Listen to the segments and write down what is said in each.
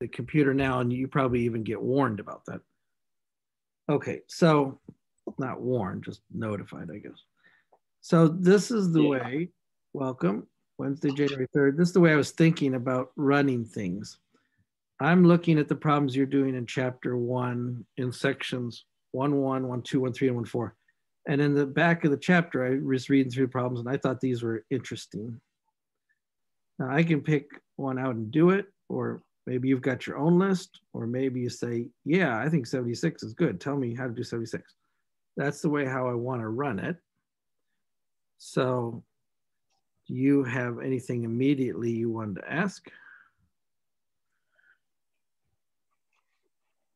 the computer now and you probably even get warned about that. Okay, so not warned, just notified, I guess. So this is the yeah. way, welcome, Wednesday, January 3rd. This is the way I was thinking about running things. I'm looking at the problems you're doing in chapter one in sections one, one, one, two, one, three, and one, four. And in the back of the chapter, I was reading through the problems and I thought these were interesting. Now I can pick one out and do it, or maybe you've got your own list, or maybe you say, yeah, I think 76 is good. Tell me how to do 76. That's the way how I want to run it. So do you have anything immediately you wanted to ask?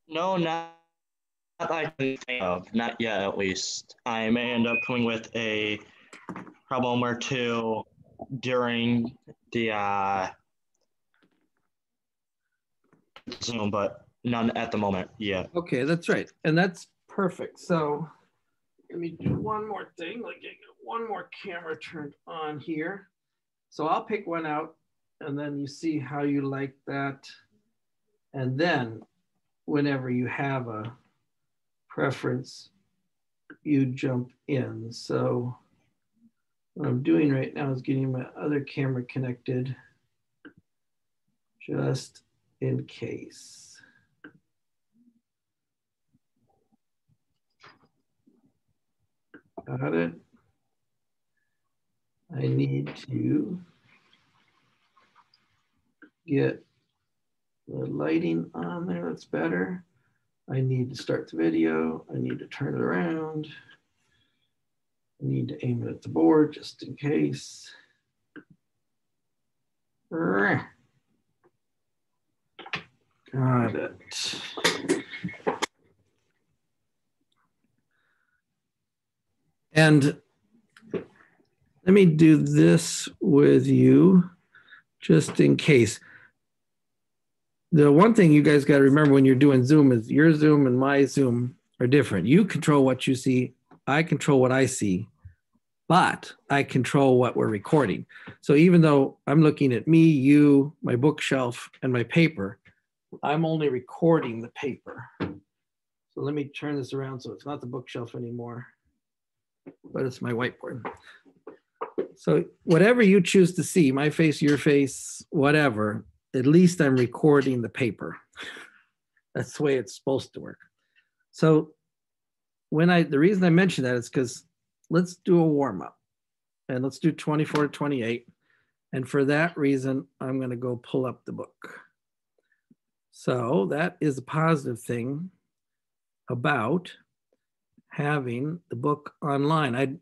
No, not I think of, not yet at least. I may end up coming with a problem or two during the uh, Zoom, but none at the moment Yeah. Okay, that's right. And that's perfect. So let me do one more thing, like get one more camera turned on here. So I'll pick one out and then you see how you like that. And then whenever you have a preference, you jump in. So what I'm doing right now is getting my other camera connected just in case. Got it. I need to get the lighting on there, that's better. I need to start the video. I need to turn it around. I need to aim it at the board just in case. Got it. And let me do this with you just in case the one thing you guys got to remember when you're doing Zoom is your Zoom and my Zoom are different. You control what you see, I control what I see, but I control what we're recording. So even though I'm looking at me, you, my bookshelf, and my paper, I'm only recording the paper. So let me turn this around so it's not the bookshelf anymore, but it's my whiteboard. So whatever you choose to see, my face, your face, whatever, at least I'm recording the paper. That's the way it's supposed to work. So when I, the reason I mention that is because let's do a warm up and let's do 24 to 28. And for that reason, I'm going to go pull up the book. So that is a positive thing about having the book online. I,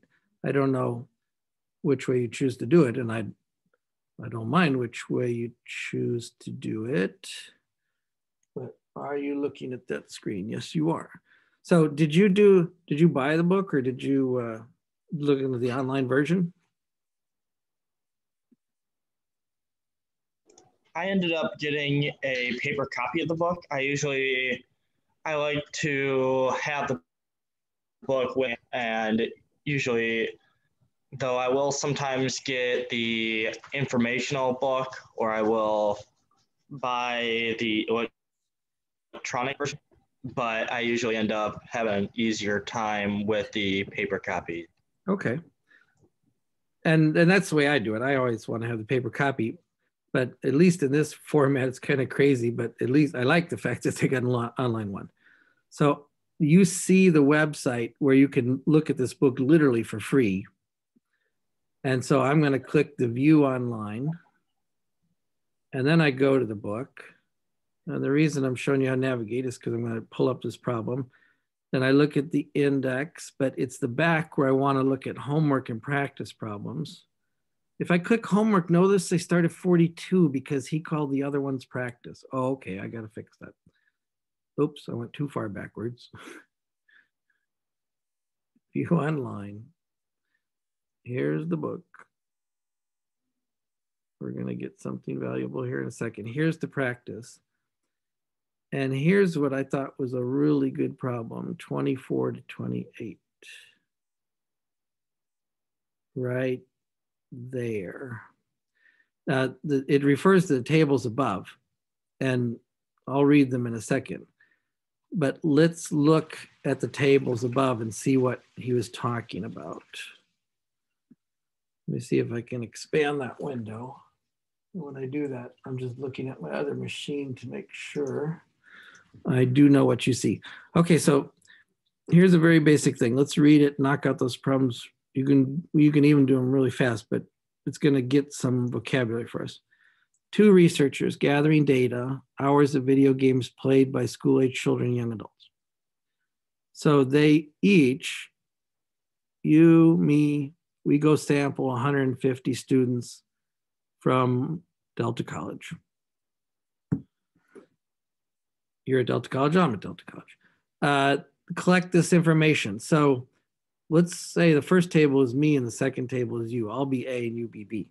I don't know which way you choose to do it. And I I don't mind which way you choose to do it. But are you looking at that screen? Yes, you are. So did you do, did you buy the book or did you uh, look into the online version? I ended up getting a paper copy of the book. I usually, I like to have the book with, and usually though I will sometimes get the informational book or I will buy the electronic version, but I usually end up having an easier time with the paper copy. Okay. And and that's the way I do it. I always want to have the paper copy, but at least in this format, it's kind of crazy. But at least I like the fact that they got an online one. So you see the website where you can look at this book literally for free and so I'm going to click the view online. And then I go to the book. And the reason I'm showing you how to navigate is because I'm going to pull up this problem. Then I look at the index, but it's the back where I want to look at homework and practice problems. If I click homework, notice they start at 42 because he called the other ones practice. Oh, okay, I got to fix that. Oops, I went too far backwards. View online. Here's the book. We're going to get something valuable here in a second. Here's the practice. And here's what I thought was a really good problem 24 to 28. Right there. Uh, the, it refers to the tables above. And I'll read them in a second. But let's look at the tables above and see what he was talking about. Let me see if I can expand that window. When I do that, I'm just looking at my other machine to make sure I do know what you see. Okay, so here's a very basic thing. Let's read it, knock out those problems. You can you can even do them really fast, but it's going to get some vocabulary for us. Two researchers gathering data, hours of video games played by school age children and young adults. So they each, you, me, we go sample 150 students from Delta College. You're at Delta College, I'm at Delta College. Uh, collect this information. So let's say the first table is me and the second table is you. I'll be A and you be B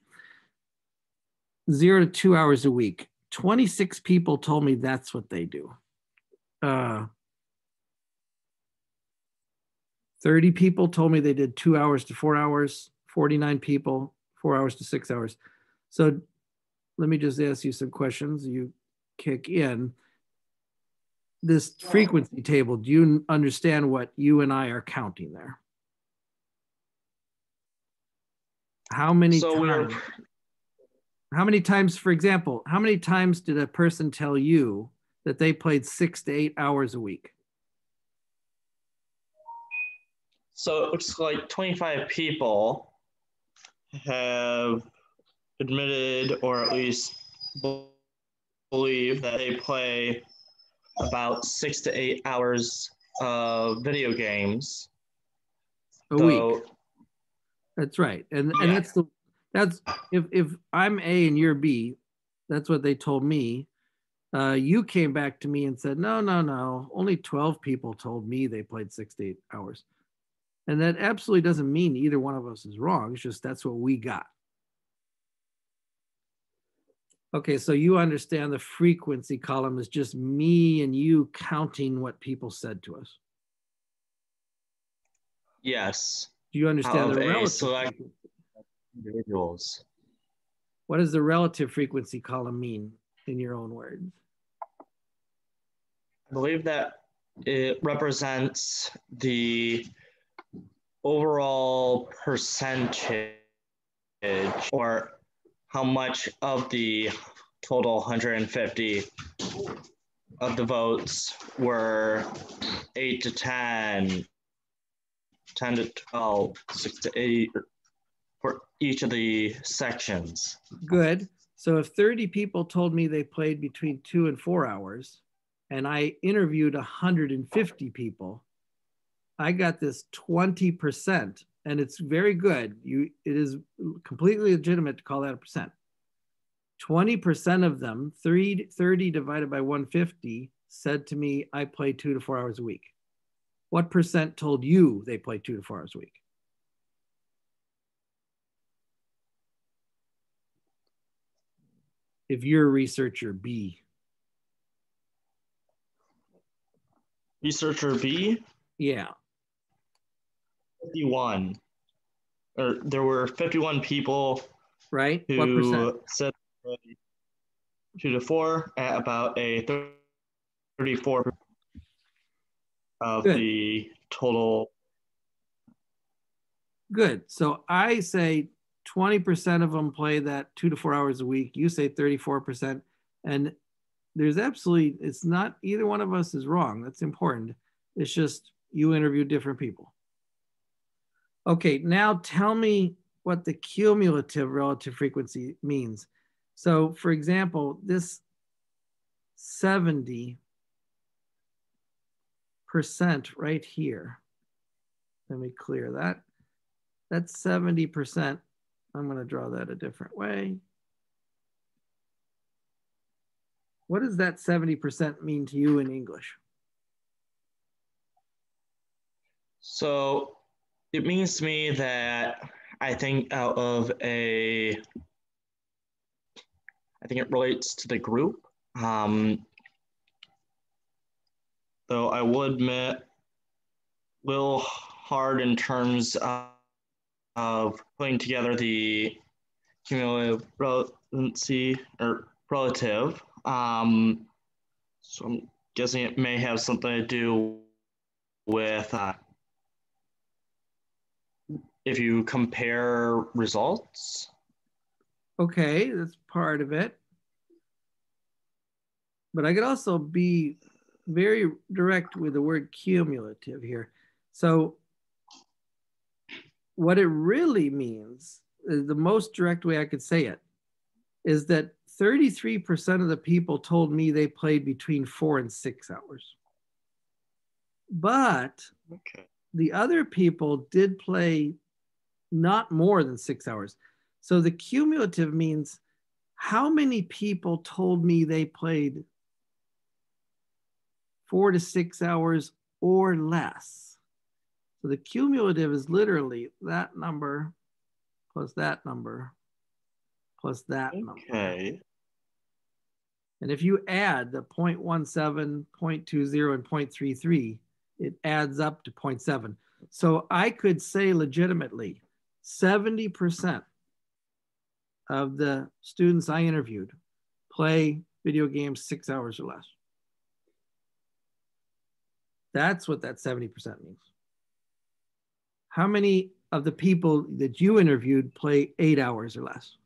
zero to two hours a week. 26 people told me that's what they do. Uh, 30 people told me they did two hours to four hours, 49 people, four hours to six hours. So let me just ask you some questions. You kick in. This frequency table, do you understand what you and I are counting there? How many so times? How many times, for example, how many times did a person tell you that they played six to eight hours a week? So it looks like 25 people have admitted or at least believe that they play about six to eight hours of video games a so, week. That's right, and yeah. and that's the that's if if I'm A and you're B, that's what they told me. Uh, you came back to me and said, no, no, no. Only 12 people told me they played six to eight hours. And that absolutely doesn't mean either one of us is wrong. It's just that's what we got. Okay, so you understand the frequency column is just me and you counting what people said to us. Yes. Do you understand the relative? Individuals. What does the relative frequency column mean in your own words? I believe that it represents the overall percentage or how much of the total 150 of the votes were 8 to 10 10 to 12 6 to 8 for each of the sections. Good. So if 30 people told me they played between two and four hours, and I interviewed 150 people, I got this 20%, and it's very good. You, it is completely legitimate to call that a percent. 20% of them, 30 divided by 150, said to me, I play two to four hours a week. What percent told you they play two to four hours a week? if you're a researcher B? Researcher B? Yeah. 51. Or there were 51 people. Right. Who what percent? said two to four at about a 34 of Good. the total. Good. So I say 20% of them play that two to four hours a week. You say 34%. And there's absolutely, it's not either one of us is wrong. That's important. It's just you interview different people. Okay, now tell me what the cumulative relative frequency means. So, for example, this 70% right here, let me clear that. That's 70% I'm going to draw that a different way. What does that 70% mean to you in English? So it means to me that I think out of a, I think it relates to the group. Um, though I would admit, a little hard in terms of of putting together the cumulative relevancy or relative. Um, So I'm guessing it may have something to do with uh, if you compare results. Okay, that's part of it. But I could also be very direct with the word cumulative here. So, what it really means, uh, the most direct way I could say it, is that 33% of the people told me they played between four and six hours. But Okay. the other people did play not more than six hours. So the cumulative means how many people told me they played four to six hours or less. So the cumulative is literally that number plus that number plus that number. Okay. And if you add the 0.17, 0.20, and 0.33, it adds up to 0.7. So I could say legitimately 70% of the students I interviewed play video games six hours or less. That's what that 70% means. How many of the people that you interviewed play eight hours or less?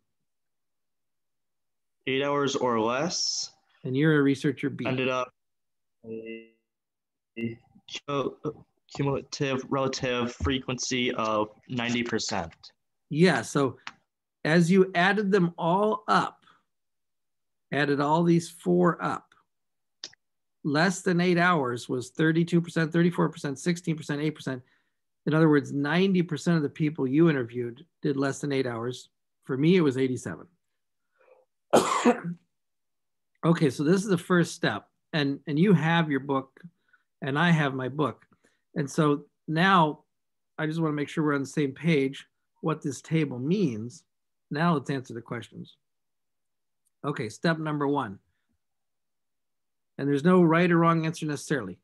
Eight hours or less And you're a researcher B. ended up a cumulative relative frequency of 90%. Yeah. So as you added them all up, added all these four up, less than eight hours was 32%, 34%, 16%, 8%. In other words, 90% of the people you interviewed did less than eight hours. For me, it was 87. okay, so this is the first step. And, and you have your book, and I have my book. And so now I just want to make sure we're on the same page what this table means. Now let's answer the questions. Okay, step number one. And there's no right or wrong answer necessarily.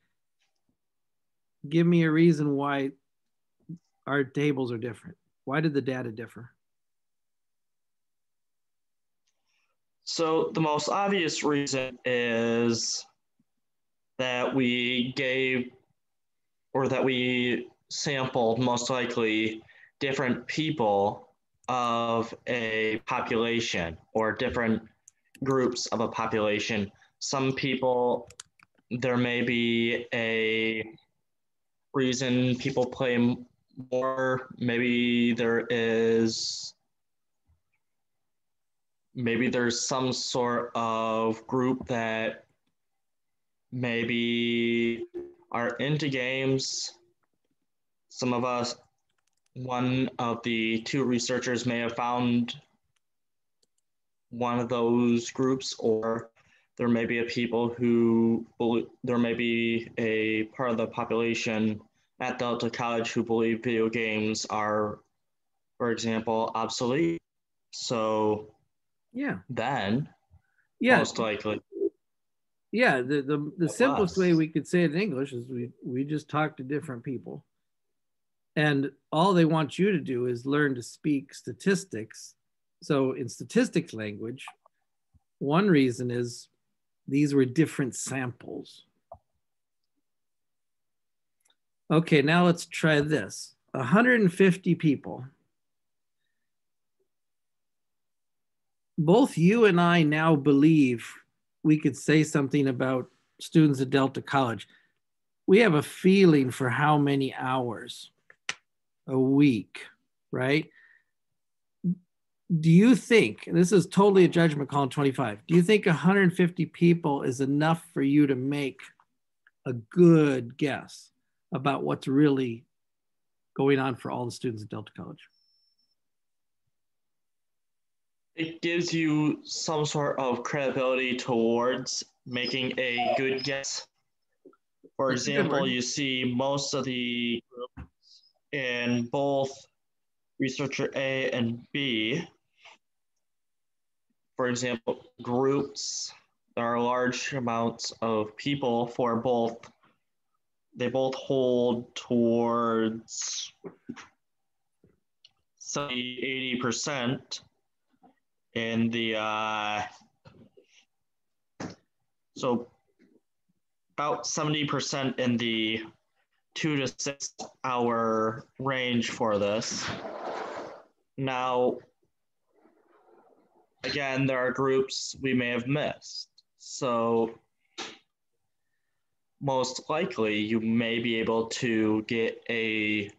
Give me a reason why our tables are different. Why did the data differ? So the most obvious reason is that we gave or that we sampled most likely different people of a population or different groups of a population. Some people, there may be a reason people play more. Maybe there is, maybe there's some sort of group that maybe are into games. Some of us, one of the two researchers may have found one of those groups, or there may be a people who there may be a part of the population at Delta College who believe video games are, for example, obsolete. So Yeah. then, Yeah. most likely, Yeah. The, the, the simplest way we could say it in English is we, we just talk to different people. And all they want you to do is learn to speak statistics. So in statistics language, one reason is these were different samples. Okay, now let's try this. 150 people. Both you and I now believe we could say something about students at Delta College. We have a feeling for how many hours a week, right? Do you think, this is totally a judgment call in 25, do you think 150 people is enough for you to make a good guess about what's really going on for all the students at Delta College? it gives you some sort of credibility towards making a good guess. For That's a good example, you see most of the groups in both researcher A and B. For example, groups, there are large amounts of people for both. They both hold towards 70, 80% in the uh, so about 70% in the two to six hour range for this. Now, again, there are groups we may have missed. So, most likely, you may be able to get a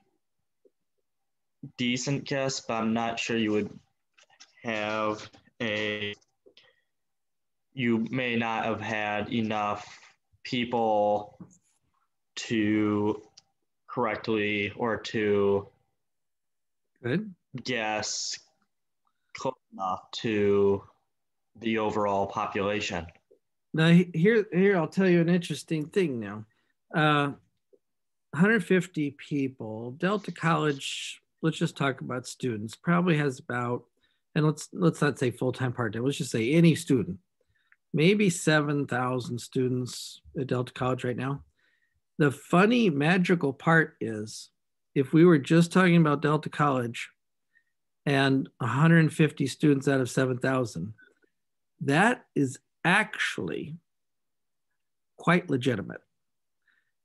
decent guess, but I'm not sure you would have a. You may not have had enough people to correctly or to Good. guess enough to the overall population. Now here, here I'll tell you an interesting thing. Now, uh, 150 people. Delta College. Let's just talk about students. Probably has about, and let's let's not say full time part time. Let's just say any student. Maybe 7,000 students at Delta College right now. The funny magical part is, if we were just talking about Delta College, and 150 students out of 7,000, that is actually quite legitimate.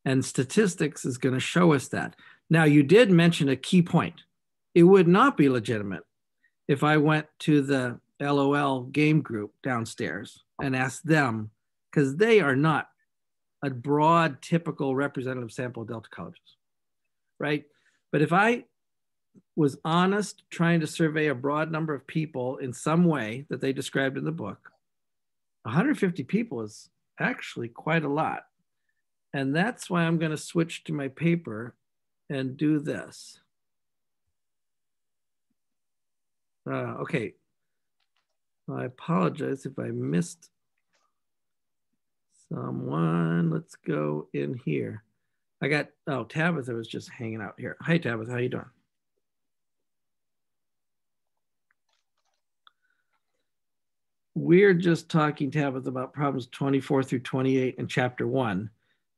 And statistics is going to show us that. Now, you did mention a key point. It would not be legitimate if I went to the LOL game group downstairs and asked them, because they are not a broad, typical representative sample of Delta colleges, right? But if I was honest, trying to survey a broad number of people in some way that they described in the book, 150 people is actually quite a lot. And that's why I'm going to switch to my paper and do this. Uh, okay. I apologize if I missed someone. Let's go in here. I got, oh, Tabitha was just hanging out here. Hi, Tabitha, how you doing? We're just talking, Tabitha, about problems 24 through 28 in chapter one,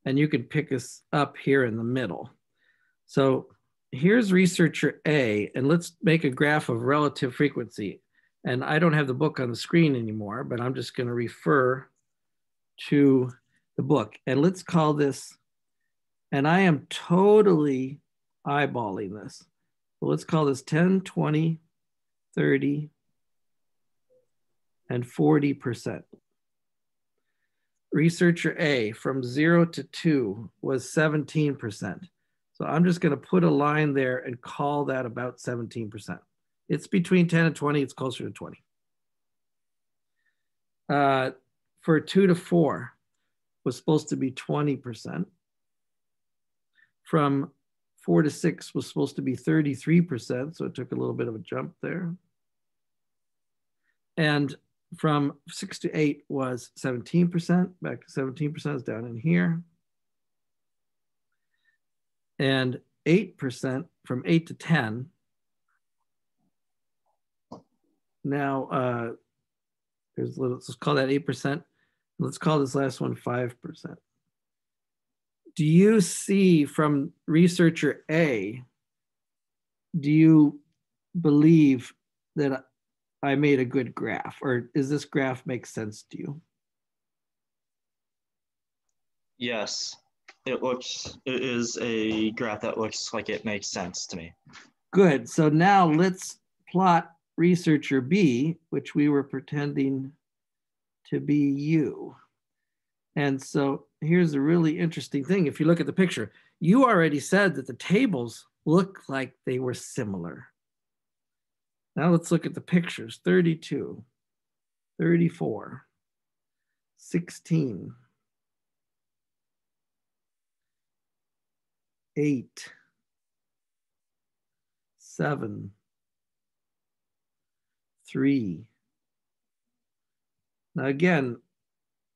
and you can pick us up here in the middle. So here's researcher A, and let's make a graph of relative frequency. And I don't have the book on the screen anymore, but I'm just gonna refer to the book. And let's call this, and I am totally eyeballing this. So let's call this 10, 20, 30, and 40%. Researcher A from zero to two was 17%. So I'm just gonna put a line there and call that about 17%. It's between 10 and 20, it's closer to 20. Uh, for two to four was supposed to be 20%. From four to six was supposed to be 33%, so it took a little bit of a jump there. And from six to eight was 17%, back to 17% is down in here. And 8% from eight to 10. Now, uh, there's a little, let's call that 8%. Let's call this last one 5%. Do you see from researcher A, do you believe that I made a good graph or does this graph make sense to you? Yes, it looks, it is a graph that looks like it makes sense to me. Good. So now let's plot researcher B, which we were pretending to be you. And so here's a really interesting thing. If you look at the picture, you already said that the tables look like they were similar. Now let's look at the pictures 32, 34, 16, 8, 7, 3. Now, again,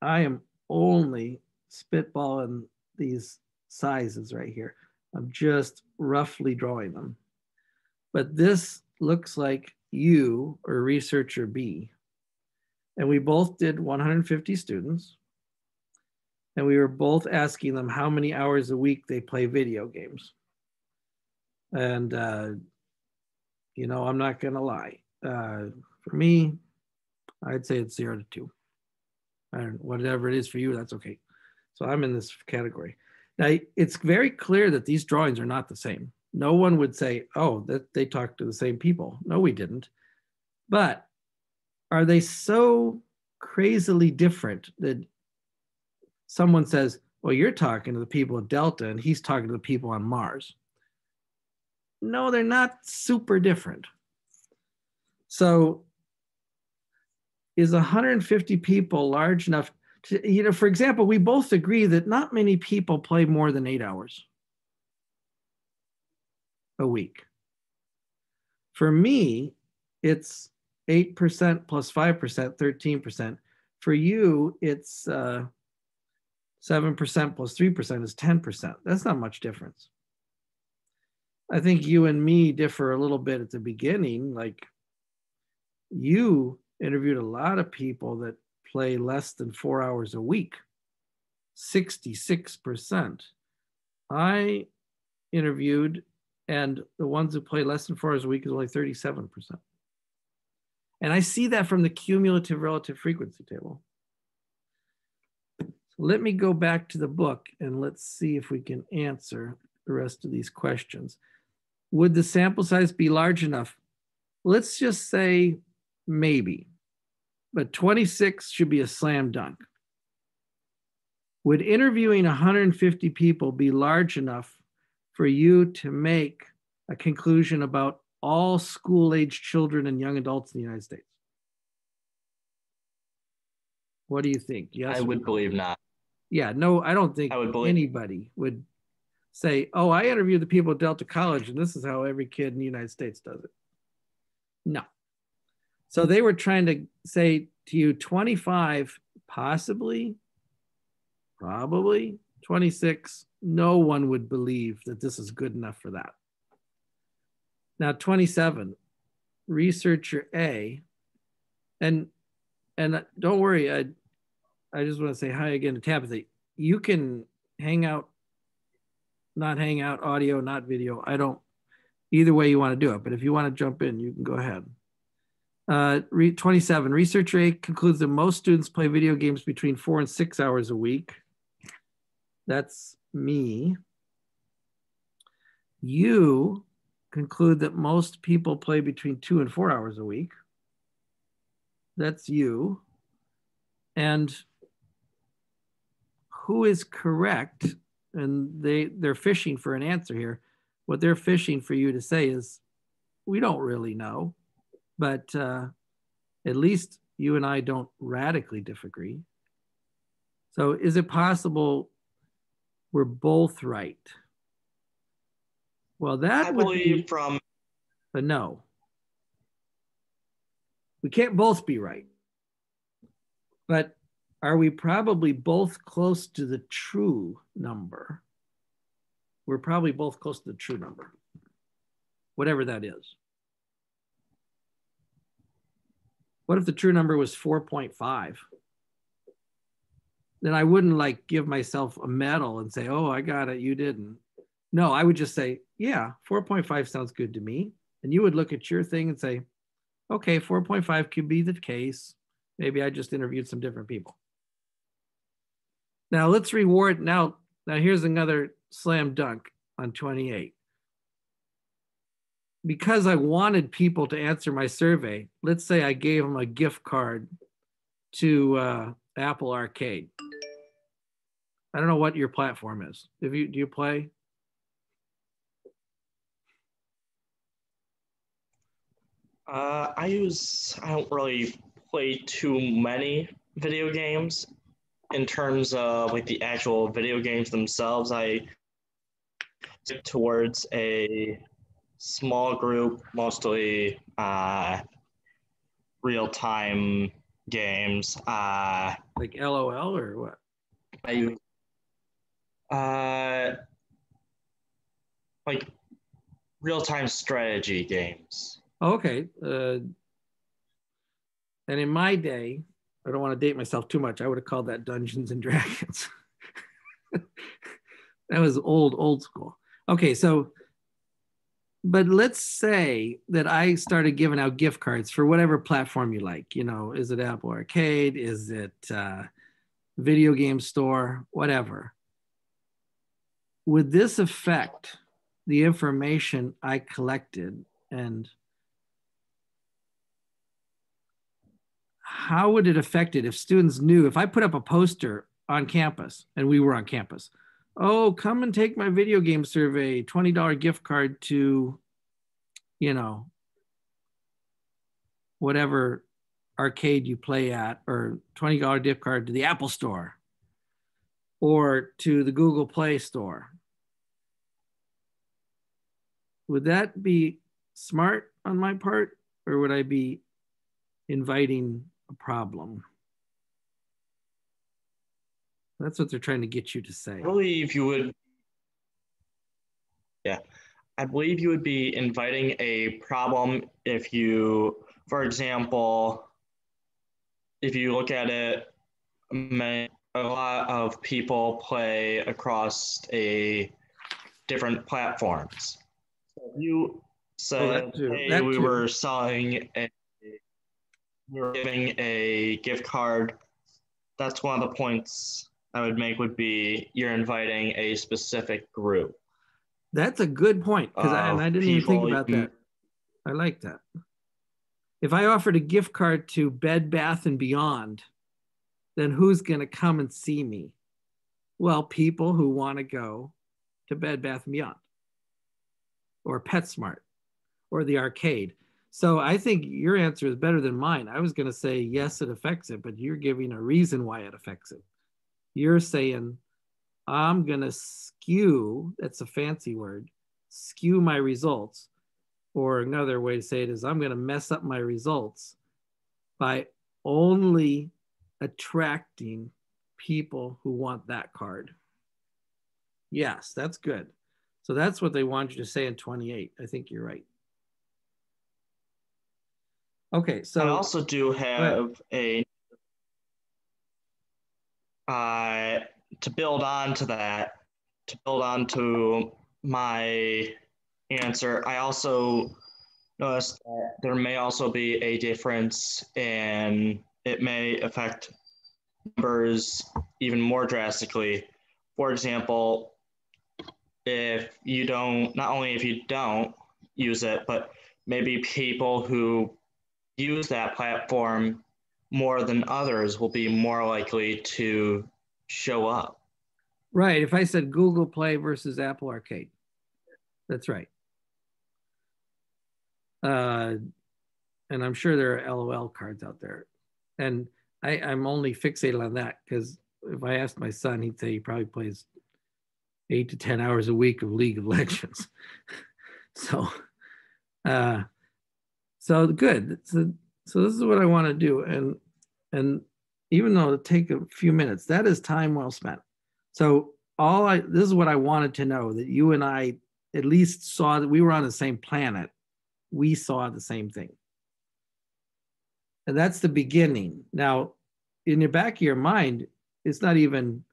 I am only spitballing these sizes right here. I'm just roughly drawing them. But this looks like you or researcher B. And we both did 150 students. And we were both asking them how many hours a week they play video games. And, uh, you know, I'm not going to lie. Uh, for me, I'd say it's zero to two. And whatever it is for you, that's okay. So I'm in this category. Now it's very clear that these drawings are not the same. No one would say, oh, that they talked to the same people. No, we didn't. But are they so crazily different that someone says, well, you're talking to the people of Delta and he's talking to the people on Mars? No, they're not super different. So is 150 people large enough to, you know, for example, we both agree that not many people play more than eight hours a week. For me, it's 8% plus 5%, 13%. For you, it's uh, 7% plus 3% is 10%. That's not much difference. I think you and me differ a little bit at the beginning. Like you interviewed a lot of people that play less than four hours a week, 66%. I interviewed, and the ones who play less than four hours a week is only 37%. And I see that from the cumulative relative frequency table. So let me go back to the book and let's see if we can answer the rest of these questions. Would the sample size be large enough? Let's just say maybe, but 26 should be a slam dunk. Would interviewing 150 people be large enough for you to make a conclusion about all school age children and young adults in the United States? What do you think? Yes. I would no? believe not. Yeah, no, I don't think I would believe anybody would say, "Oh, I interviewed the people at Delta College, and this is how every kid in the United States does it." No. So they were trying to say to you, 25, possibly, probably, 26. No one would believe that this is good enough for that. Now, 27, researcher A, and and don't worry, I I just want to say hi again to Tabitha. You can hang out, not hang out, audio, not video. I don't either way you want to do it, but if you want to jump in, you can go ahead. Uh, re 27, researcher A concludes that most students play video games between four and six hours a week. That's me. You conclude that most people play between two and four hours a week. That's you. And who is correct? And they, they're fishing for an answer here. What they're fishing for you to say is, we don't really know, but uh, at least you and I don't radically disagree. So is it possible we're both right? Well, that I would believe be, from a no. We can't both be right. But are we probably both close to the true number? We're probably both close to the true number, whatever that is. What if the true number was 4.5? Then I wouldn't like give myself a medal and say, oh, I got it, you didn't. No, I would just say, yeah, 4.5 sounds good to me. And you would look at your thing and say, okay, 4.5 could be the case. Maybe I just interviewed some different people. Now let's reward. Now, now here's another slam dunk on 28. Because I wanted people to answer my survey, let's say I gave them a gift card to uh, Apple Arcade. I don't know what your platform is. If you do you play? Uh, I use, I don't really play too many video games in terms of like the actual video games themselves. I tip towards a small group, mostly uh, real time games. Uh, like LOL or what? I, uh, like real time strategy games. Okay. Uh, and in my day, I don't want to date myself too much. I would have called that Dungeons and Dragons. that was old, old school. Okay, so, but let's say that I started giving out gift cards for whatever platform you like. You know, is it Apple Arcade? Is it uh, video game store, whatever. Would this affect the information I collected and how would it affect it if students knew if I put up a poster on campus and we were on campus, oh, come and take my video game survey, $20 gift card to, you know, whatever arcade you play at, or $20 gift card to the Apple store or to the Google Play store. Would that be smart on my part, or would I be inviting a problem? That's what they're trying to get you to say. I believe you would. Yeah, I believe you would be inviting a problem if you, for example, if you look at it, a lot of people play across a different platforms. You oh, said, oh, hey, we were selling a, we were giving a gift card, that's one of the points I would make would be you're inviting a specific group. That's a good point because I, I, didn't even think about that. I like that. If I offered a gift card to Bed Bath and Beyond, then who's going to come and see me? Well, people who want to go to Bed Bath and Beyond or PetSmart or the arcade. So I think your answer is better than mine. I was going to say yes, it affects it, but you're giving a reason why it affects it you're saying, I'm going to skew, that's a fancy word, skew my results. Or another way to say it is, I'm going to mess up my results by only attracting people who want that card. Yes, that's good. So that's what they want you to say in 28. I think you're right. Okay, so I also do have a uh, to build on to that, to build on to my answer, I also noticed that there may also be a difference and it may affect numbers even more drastically. For example, if you don't, not only if you don't use it, but maybe people who use that platform more than others will be more likely to show up. Right. If I said Google Play versus Apple Arcade, that's right. Uh, and I'm sure there are LOL cards out there. And I, I'm only fixated on that because if I asked my son, he'd say he probably plays eight to 10 hours a week of League of Legends. so, uh, so good. So, so this is what I want to do. And and even though it take a few minutes, that is time well spent. So all I this is what I wanted to know that you and I at least saw that we were on the same planet. We saw the same thing. And that's the beginning. Now, in the back of your mind, it's not even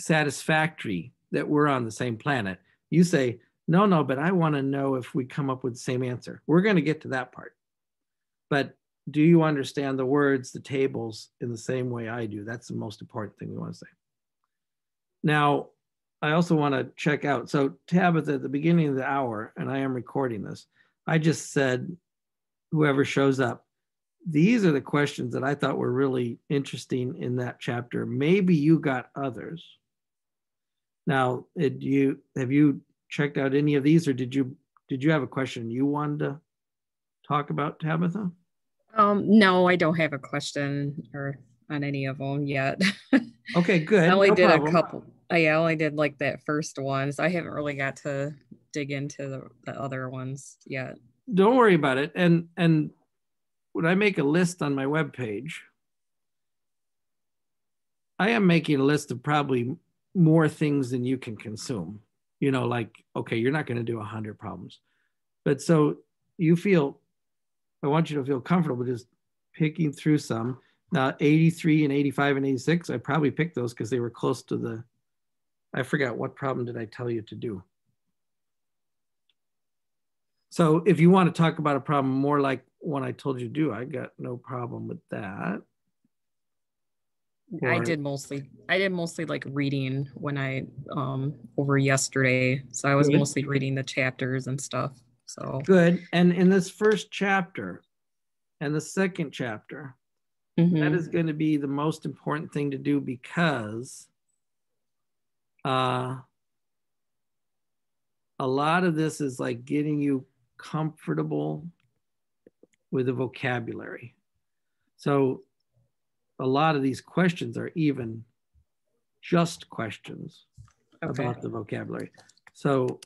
satisfactory that we're on the same planet. You say, no, no, but I want to know if we come up with the same answer. We're going to get to that part. But do you understand the words, the tables in the same way I do? That's the most important thing we want to say. Now, I also want to check out. So, Tabitha, at the beginning of the hour, and I am recording this, I just said, whoever shows up, these are the questions that I thought were really interesting in that chapter. Maybe you got others. Now, did you have you checked out any of these, or did you did you have a question you wanted to talk about, Tabitha? Um, no, I don't have a question or on any of them yet. Okay, good. I only No did problem. a couple. I only did like that first one, so I haven't really got to dig into the, the other ones yet. Don't worry about it. And and when I make a list on my webpage, I am making a list of probably more things than you can consume. You know, like, okay, you're not going to do 100 problems. But so you feel, I want you to feel comfortable just picking through some. Now, 83 and 85 and 86, I probably picked those because they were close to the, I forgot what problem did I tell you to do. So if you want to talk about a problem more like one I told you to do, I got no problem with that. I did mostly I did mostly like reading when I um over yesterday. So I was Good. mostly reading the chapters and stuff. So Good. And in this first chapter and the second chapter, that mhm. is going to be the most important thing to do because uh, a lot of this is like getting you comfortable with the vocabulary. So a lot of these questions are even just questions okay. about the vocabulary. So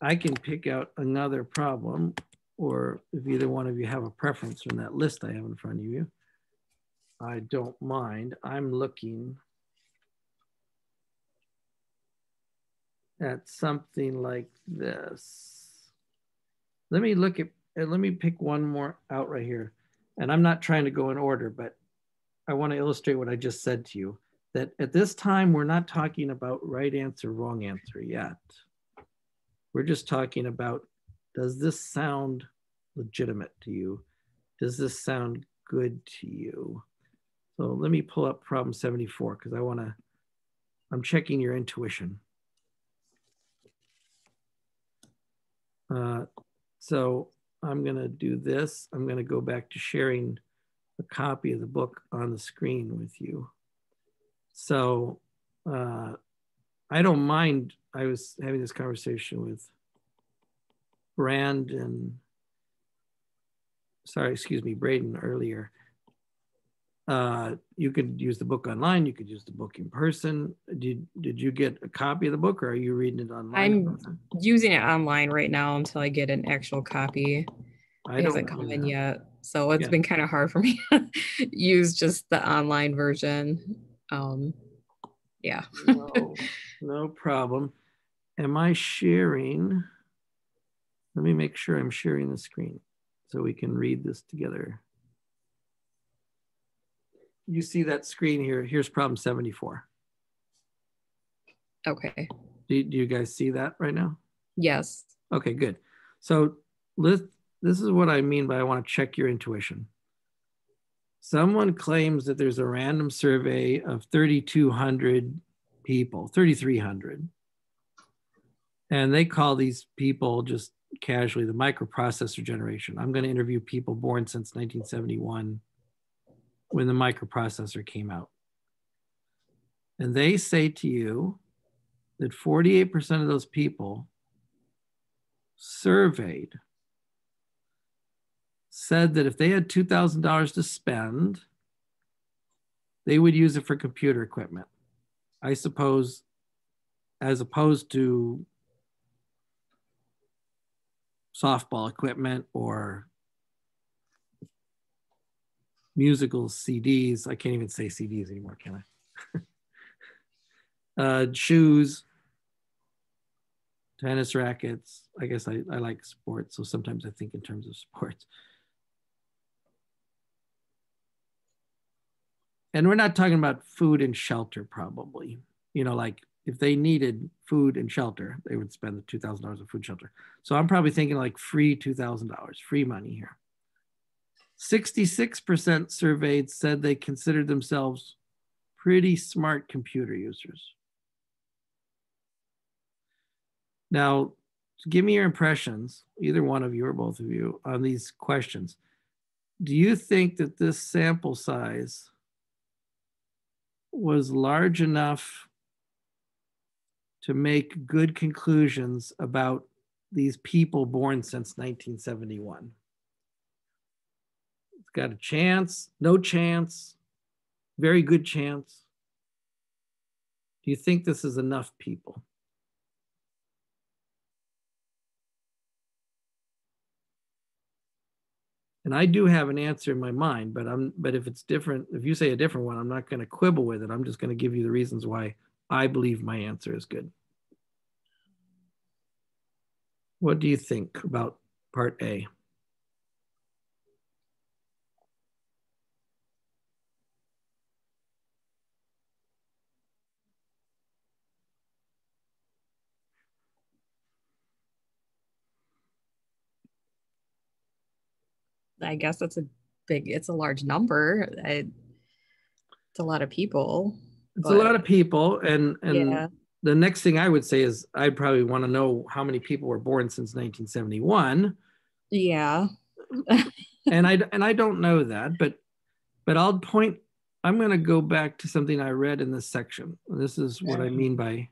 I can pick out another problem, or if either one of you have a preference from that list I have in front of you, I don't mind. I'm looking at something like this. Let me look at, let me pick one more out right here. And I'm not trying to go in order, but I want to illustrate what I just said to you that at this time, we're not talking about right answer, wrong answer yet. We're just talking about does this sound legitimate to you? Does this sound good to you? So let me pull up problem 74 because I want to, I'm checking your intuition. Uh, so I'm going to do this. I'm going to go back to sharing a copy of the book on the screen with you. So uh, I don't mind. I was having this conversation with Brandon, sorry, excuse me, Braden earlier. Uh, you could use the book online. You could use the book in person. Did did you get a copy of the book, or are you reading it online? I'm using it online right now until I get an actual copy. I It hasn't come in yet. So it's Yeah. been kind of hard for me to use just the online version. Um yeah. no, no problem. Am I sharing? Let me make sure I'm sharing the screen so we can read this together. You see that screen here? Here's problem 74. Okay. Do, do you guys see that right now? Yes. Okay, good. So let, this is what I mean by I want to check your intuition. Someone claims that there's a random survey of 3,200 people, 3,300. And they call these people just casually the microprocessor generation. I'm going to interview people born since 1971 when the microprocessor came out. And they say to you that 48% of those people surveyed said that if they had $2,000 to spend, they would use it for computer equipment. I suppose, as opposed to softball equipment or musical CDs. I can't even say CDs anymore, can I? uh, shoes, tennis rackets. I guess I, I like sports, so sometimes I think in terms of sports. And we're not talking about food and shelter, probably. You know, like if they needed food and shelter, they would spend the $2,000 of food shelter. So I'm probably thinking like free $2,000, free money here. 66% surveyed said they considered themselves pretty smart computer users. Now, give me your impressions, either one of you or both of you, on these questions. Do you think that this sample size was large enough to make good conclusions about these people born since 1971? It's got a chance, no chance, very good chance. Do you think this is enough people? And I do have an answer in my mind, but I'm but if it's different, if you say a different one, I'm not going to quibble with it. I'm just going to give you the reasons why I believe my answer is good. What do you think about part A? I guess that's a big it's a large number. I It's a lot of people. It's but- a lot of people, and and yeah. the next thing I would say is I'd probably want to know how many people were born since 1971, Yeah. and I and I don't know that, but but I'll point. I'm going to go back to something I read in this section. This is what I mean by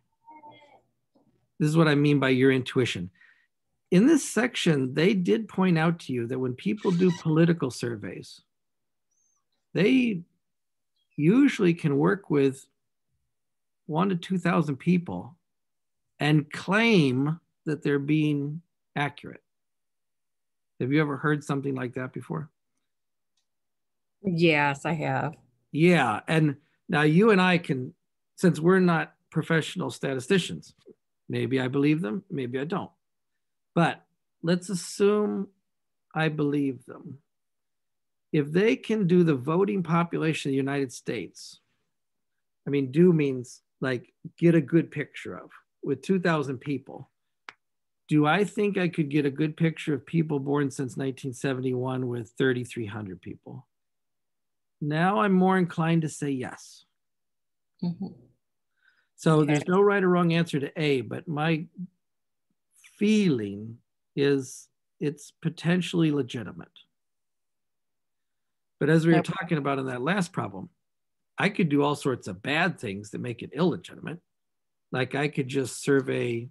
this is what I mean by your intuition. In this section, they did point out to you that when people do political surveys, they usually can work with one to 2,000 people and claim that they're being accurate. Have you ever heard something like that before? Yes, I have. Yeah. And now you and I can, since we're not professional statisticians, maybe I believe them, maybe I don't. But let's assume I believe them. If they can do the voting population of the United States, I mean, do means like get a good picture of with 2,000 people. Do I think I could get a good picture of people born since 1971 with 3,300 people? Now I'm more inclined to say yes. Mhm. So Okay. there's no right or wrong answer to A, but my feeling is it's potentially legitimate. But as we were talking about in that last problem, I could do all sorts of bad things that make it illegitimate. Like I could just survey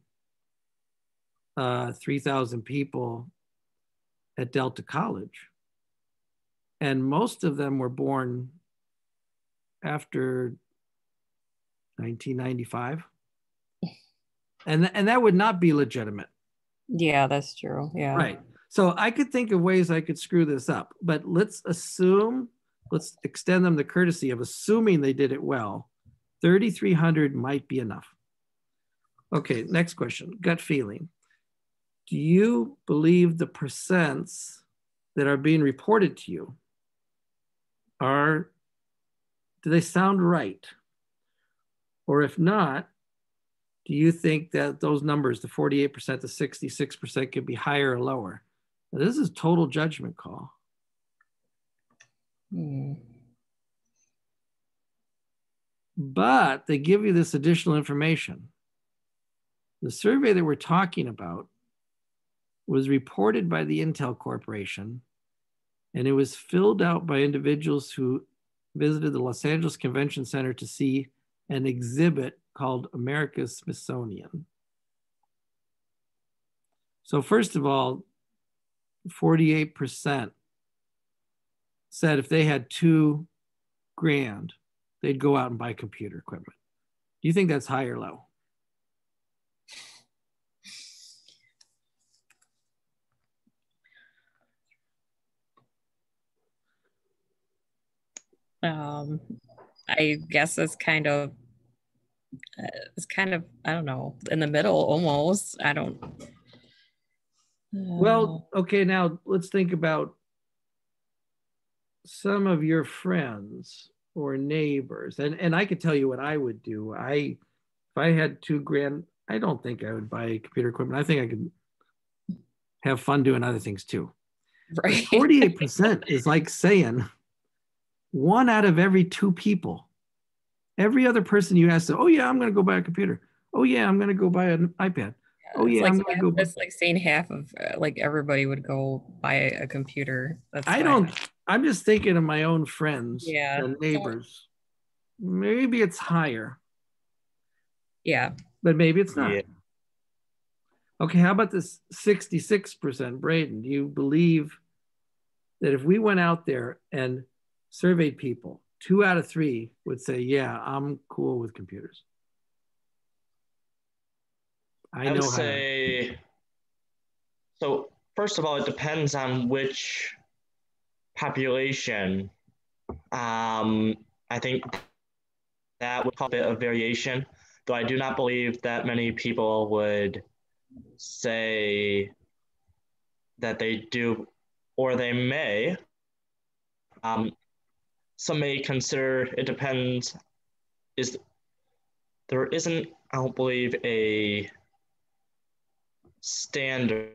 uh, 3,000 people at Delta College. And most of them were born after 1995. And, th- and that would not be legitimate. Yeah, that's true. Yeah. Right. So I could think of ways I could screw this up, but let's assume, let's extend them the courtesy of assuming they did it well. 3,300 might be enough. Okay, next question gut feeling. Do you believe the percents that are being reported to you are, do they sound right? Or if not, do you think that those numbers, the 48% to 66%, could be higher or lower? Now, this is total judgment call. But they give you this additional information. The survey that we're talking about was reported by the Intel Corporation, and it was filled out by individuals who visited the Los Angeles Convention Center to see an exhibit called America's Smithsonian. So, first of all, 48% said if they had two grand, they'd go out and buy computer equipment. Do you think that's high or low? Um, I guess it's kind of, it's kind of, I don't know, in the middle almost. I don't. Well, okay, now let's think about some of your friends or neighbors. And and I could tell you what I would do. I if I had two grand, I don't think I would buy computer equipment. I think I could have fun doing other things too. Uh, right. 48% is like saying one out of every two people. Every other person you ask, oh yeah, I'm gonna go buy a computer. Oh yeah, I'm gonna go buy an iPad. Oh, It's yeah, like I'm gonna go bu- It's like saying half of uh, like everybody would go buy a computer. That's I don't. I'm just thinking of my own friends Yeah. and neighbors. Maybe it's higher, Yeah. but maybe it's not. Yeah. Okay, how about this 66%? Braden, do you believe that if we went out there and surveyed people, two out of three would say, Yeah, I'm cool with computers? I, I, know would say so first of all it depends on which population um, i think that would cause a bit of variation though i do not believe that many people would say that they do or they may um, some may consider it depends is there isn't i don't believe a standard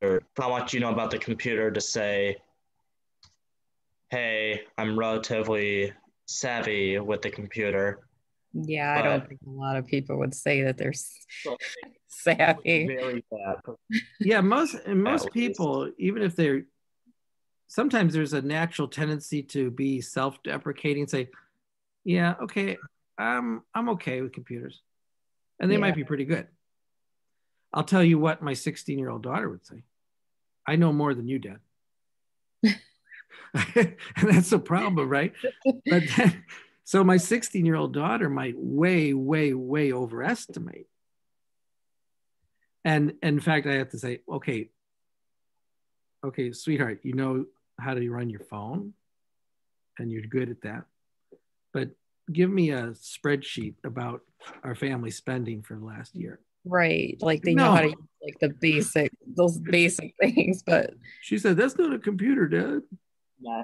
for how much you know about the computer to say, hey, I'm relatively savvy with the computer. Yeah, I don't think a lot of people would say that they're So savvy. very bad. yeah most and most people even if they're sometimes there's a natural tendency to be self-deprecating say yeah okay i'm i'm okay with computers. And they Yeah. might be pretty good. I'll tell you what my 16 year old daughter would say. I know more than you did and that's a problem right? But then, so my 16 year old daughter might way way way overestimate. And in fact i have to say okay okay sweetheart you know how to run your phone and you're good at that but give me a spreadsheet about our family spending for the last year Right. Like they know how to use like the basic those basic things, but she said that's not a computer dad Yeah.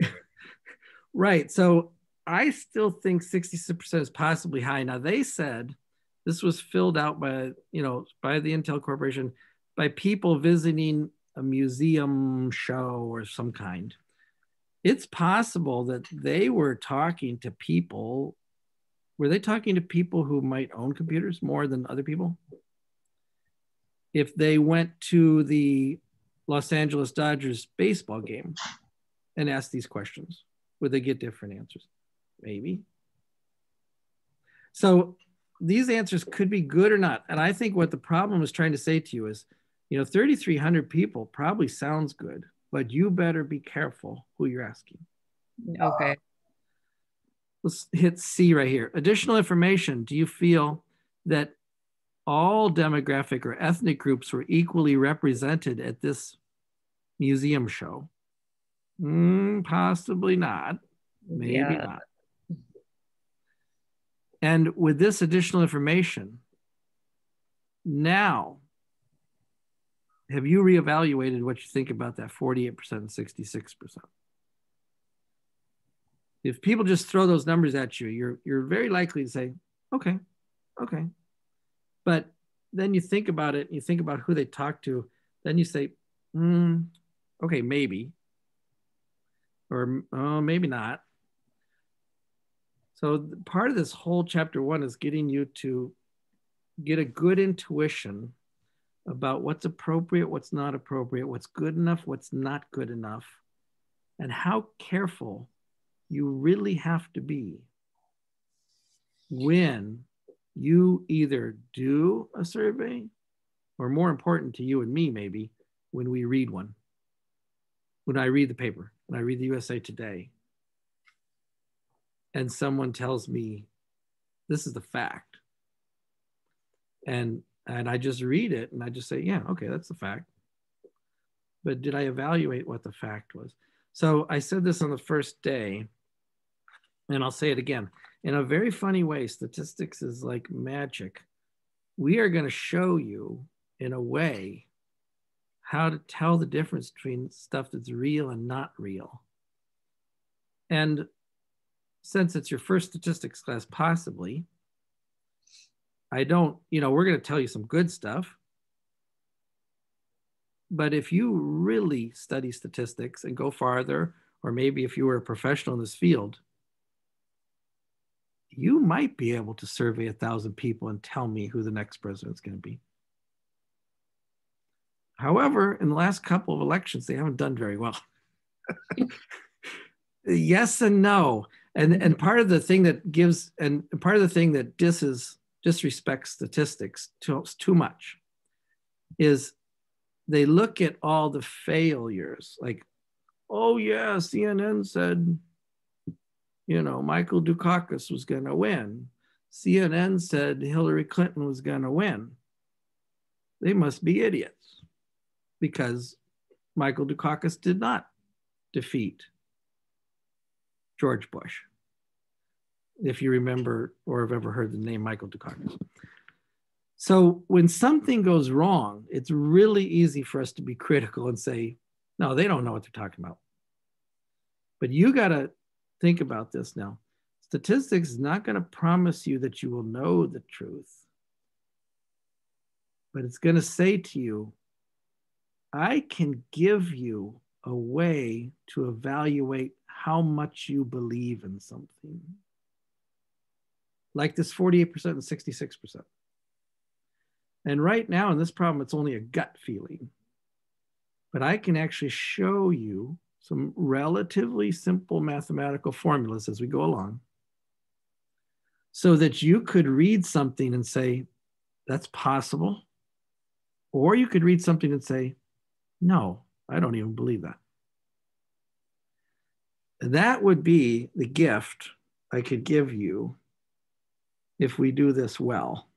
Right. So I still think 66% is possibly high. Now they said this was filled out by, you know, by the Intel Corporation, by people visiting a museum show or some kind. It's possible that they were talking to people. Were they talking to people who might own computers more than other people? If they went to the Los Angeles Dodgers baseball game and asked these questions, would they get different answers? Maybe. So these answers could be good or not. And I think what the problem is trying to say to you is, you know, 3,300 people probably sounds good, but you better be careful who you're asking. okay. Let's hit C right here. Additional information. Do you feel that all demographic or ethnic groups were equally represented at this museum show? Mm, possibly not. Maybe yeah. not. And with this additional information, now, have you reevaluated what you think about that 48% and 66%? If people just throw those numbers at you, you're, you're very likely to say, okay, okay. But then you think about it, you think about who they talk to, then you say, hmm, okay, maybe. Or oh, maybe not. So part of this whole chapter one is getting you to get a good intuition about what's appropriate, what's not appropriate, what's good enough, what's not good enough, and how careful you really have to be when you either do a survey or more important to you and me, maybe, when we read one. When I read the paper, when I read the USA Today, and someone tells me this is the fact and and i just read it and i just say yeah okay that's the fact. But did i evaluate what the fact was? So i said this on the first day and i'll say it again. In a very funny way statistics is like magic. We are going to show you in a way how to tell the difference between stuff that's real and not real. And since it's your first statistics class, possibly, I don't, you know, we're going to tell you some good stuff. But if you really study statistics and go farther, or maybe if you were a professional in this field, you might be able to survey a thousand people and tell me who the next president's going to be. However, in the last couple of elections, they haven't done very well. yes and no and and part of the thing that gives and part of the thing that disses disrespects statistics too, too much is they look at all the failures like oh yeah cnn said you know michael dukakis was going to win cnn said hillary clinton was going to win. They must be idiots because michael dukakis did not defeat George Bush, if you remember or have ever heard the name Michael Dukakis. So when something goes wrong, it's really easy for us to be critical and say, no, they don't know what they're talking about. But you got to think about this now. Statistics is not going to promise you that you will know the truth, but it's going to say to you, I can give you a way to evaluate how much you believe in something. Like this 48% and 66%. And right now in this problem, it's only a gut feeling. But I can actually show you some relatively simple mathematical formulas as we go along so that you could read something and say, that's possible. Or you could read something and say, no, I don't even believe that. That would be the gift I could give you if we do this well.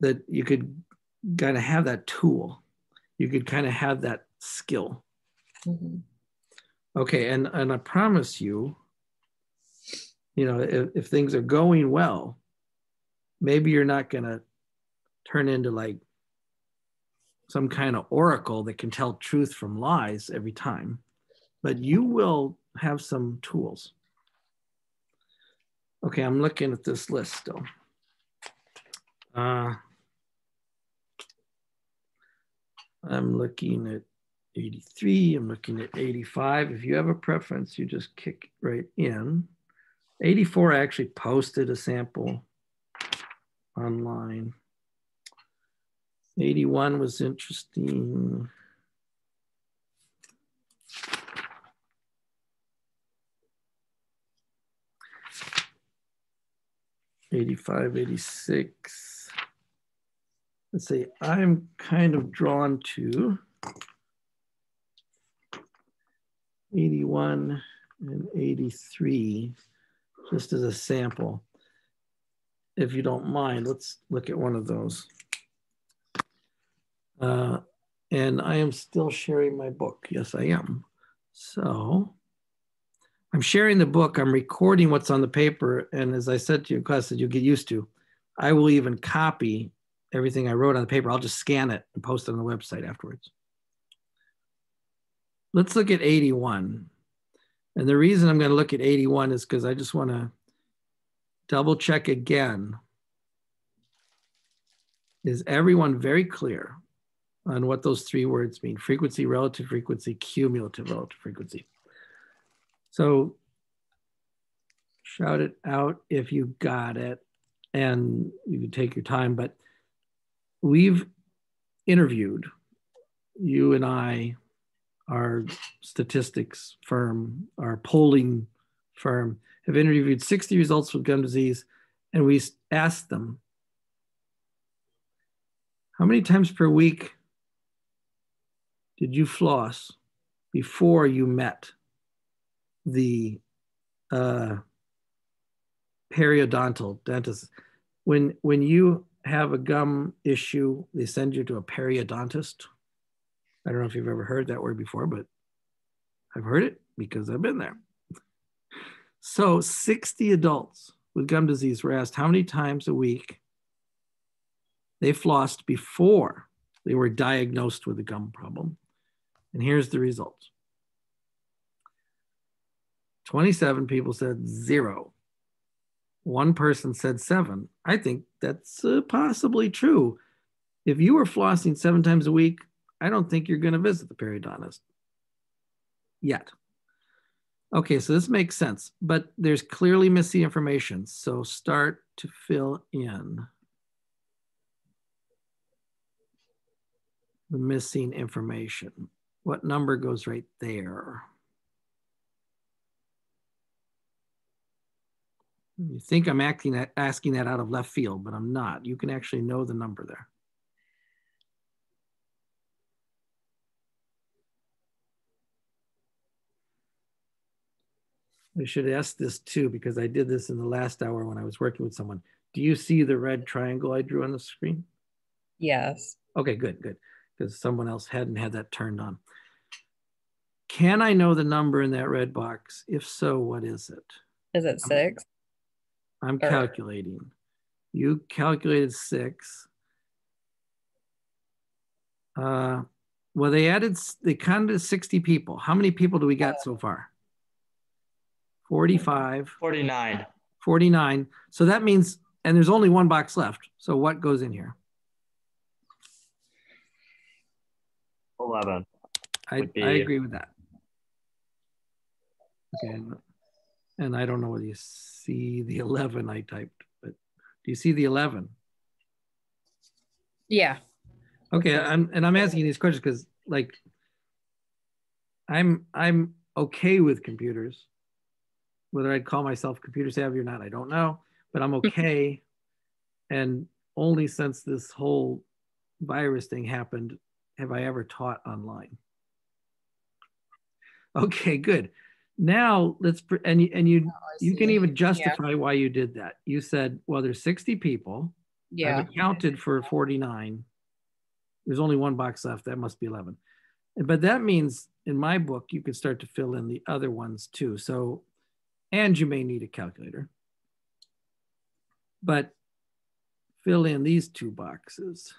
That you could kind of have that tool, you could kind of have that skill. Mm-hmm. Okay, and, and I promise you, you know, if, if things are going well, maybe you're not going to turn into like some kind of oracle that can tell truth from lies every time, but you will have some tools. Okay, I'm looking at this list still. Uh, I'm looking at 83, I'm looking at 85. If you have a preference, you just kick right in. 84, I actually posted a sample online. 81 was interesting. Eighty-five, eighty-six. Let's see, I'm kind of drawn to 81 and 83, just as a sample. If you don't mind, let's look at one of those. Uh, and I am still sharing my book. Yes, I am. So I'm sharing the book. I'm recording what's on the paper. And as I said to you in class that you'll get used to, I will even copy everything I wrote on the paper. I'll just scan it and post it on the website afterwards. Let's look at 81. And the reason I'm going to look at 81 is because I just want to double check again. Is everyone very clear on what those three words mean frequency, relative frequency, cumulative relative frequency. So shout it out if you got it and you can take your time. But we've interviewed, you and I, our statistics firm, our polling firm, have interviewed 60 results with gum disease, and we asked them, how many times per week did you floss before you met the uh, periodontal dentist? When when you have a gum issue, they send you to a periodontist. I don't know if you've ever heard that word before, but I've heard it because I've been there. So 60 adults with gum disease were asked how many times a week they flossed before they were diagnosed with a gum problem. And here's the results 27 people said zero. One person said seven. I think that's uh, possibly true. If you were flossing seven times a week, I don't think you're going to visit the periodontist yet. Okay, so this makes sense, but there's clearly missing information. So start to fill in the missing information. What number goes right there? Hmm, you think I'm acting that, asking that out of left field, but I'm not. You can actually know the number there. I should ask this too, because I did this in the last hour when I was working with someone. Do you see the red triangle I drew on the screen? Yes. Okay, good, good. Because someone else hadn't had that turned on. Can I know the number in that red box? If so, what is it? Is it six? I'm, I'm calculating. You calculated six. Uh, well, they added, they counted 60 people. How many people do we got so far? 45. 49. 49. So that means, and there's only one box left. So what goes in here? 11. I, I agree with that. Okay. And, I don't know whether you see the 11 I typed, but do you see the 11? Yeah. Okay. I'm, and I'm asking these questions because like I'm, I'm okay with computers. Whether I'd call myself computer savvy or not, I don't know, but I'm mm-hmm. okay. and only since this whole virus thing happened have I ever taught online. Okay, good. Now let's and you and you Oh, you can even justify why you did that. You said, well, there's 60 people. Yeah. I've accounted for 49. There's only one box left. That must be 11. But that means in my book, you can start to fill in the other ones too. So, and you may need a calculator. But fill in these two boxes.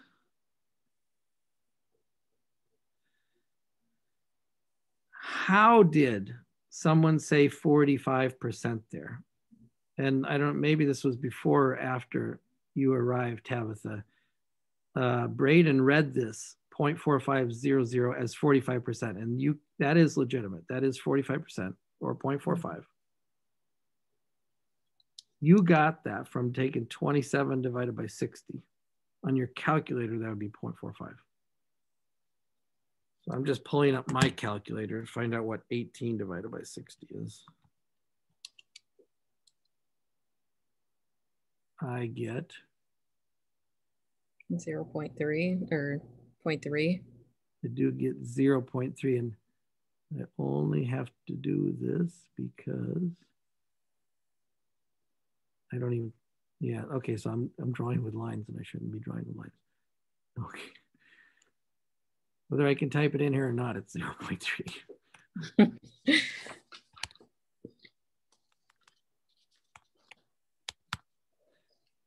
How did someone say 45% there? And I don't, maybe this was before or after you arrived, Tabitha. Uh, Braden read this 0.4500 as 45%. And you that is legitimate. That is 45% or 0.45. You got that from taking 27 divided by 60. On your calculator, that would be 0.45. I'm just pulling up my calculator to find out what 18 divided by 60 is. I get 0.3 or 0.3. I do get 0.3 and I only have to do this because I don't even, yeah, okay, so I'm, I'm drawing with lines and I shouldn't be drawing with lines. Okay. Whether I can type it in here or not, it's 0.3.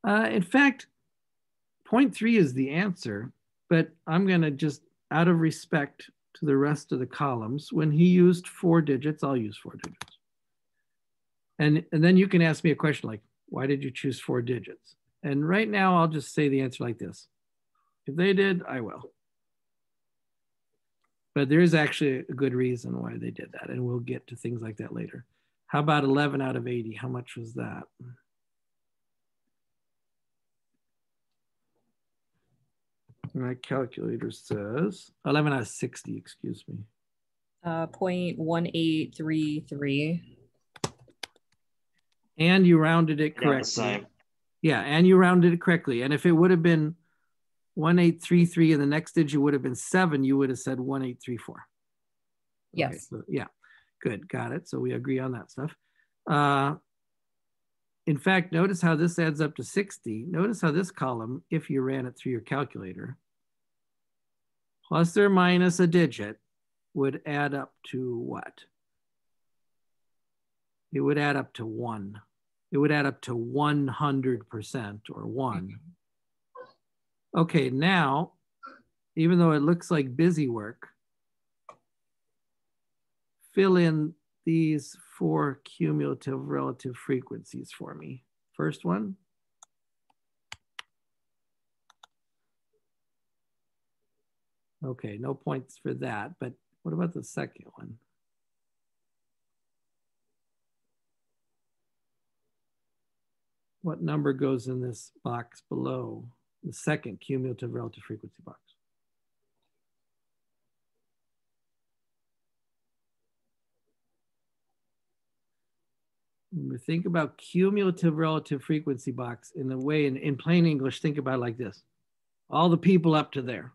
Uh, in fact, 0.3 is the answer, but I'm going to just, out of respect to the rest of the columns, when he used four digits, I'll use four digits. And, and then you can ask me a question like, why did you choose four digits? And right now, I'll just say the answer like this. If they did, I will. But there is actually a good reason why they did that. And we'll get to things like that later. How about 11 out of 80? How much was that? My calculator says 11 out of 60, excuse me. Uh, 0.1833. And you rounded it correctly. same. Yeah, and you rounded it correctly. And if it would have been 1833 and the next digit would have been seven, you would have said 1834. Okay, Yes. so, yeah, good, got it. So we agree on that stuff. Uh, in fact, notice how this adds up to 60. Notice how this column, if you ran it through your calculator, plus or minus a digit would add up to what? It would add up to one. It would add up to 100% or one. Okay, now, even though it looks like busy work, fill in these four cumulative relative frequencies for me. First one. Okay, no points for that, but what about the second one? What number goes in this box below the second cumulative relative frequency box? Think about cumulative relative frequency box in the way in, in plain English, think about like this. All the people up to there.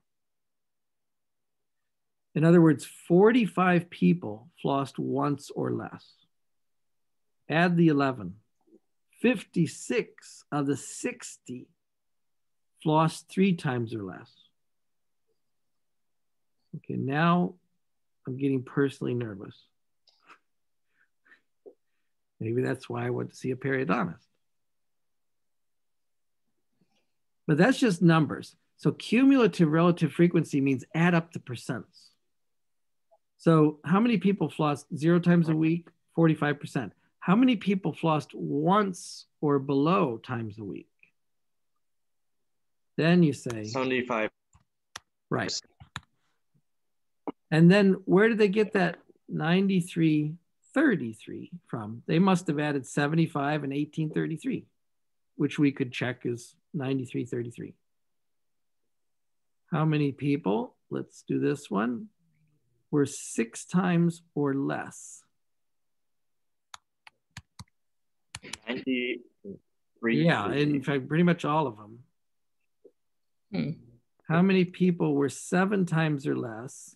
In other words, 45 people flossed once or less. Add the 11. 56 of the 60 flossed three times or less. Okay, now I'm getting personally nervous. Maybe that's why I went to see a periodontist. But that's just numbers. So cumulative relative frequency means add up the percents. So how many people floss zero times a week? 45%. How many people flossed once or below times a week? Then you say, 75. right. And then where did they get that 93 1833 from? They must have added 75 and 1833, which we could check is 9333. How many people? Let's do this one. Were six times or less. 93. Yeah, in fact, pretty much all of them. Hmm. How many people were seven times or less?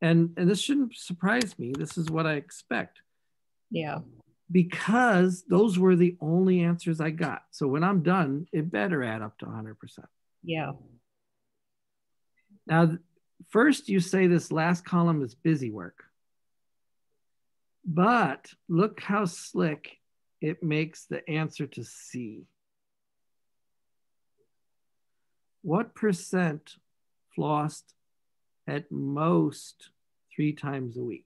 And and this shouldn't surprise me. This is what I expect Yeah. because those were the only answers I got. So when I'm done, it better add up to 100%. Yeah. Now, first you say this last column is busy work. But look how slick it makes the answer to C. What percent flossed at most three times a week?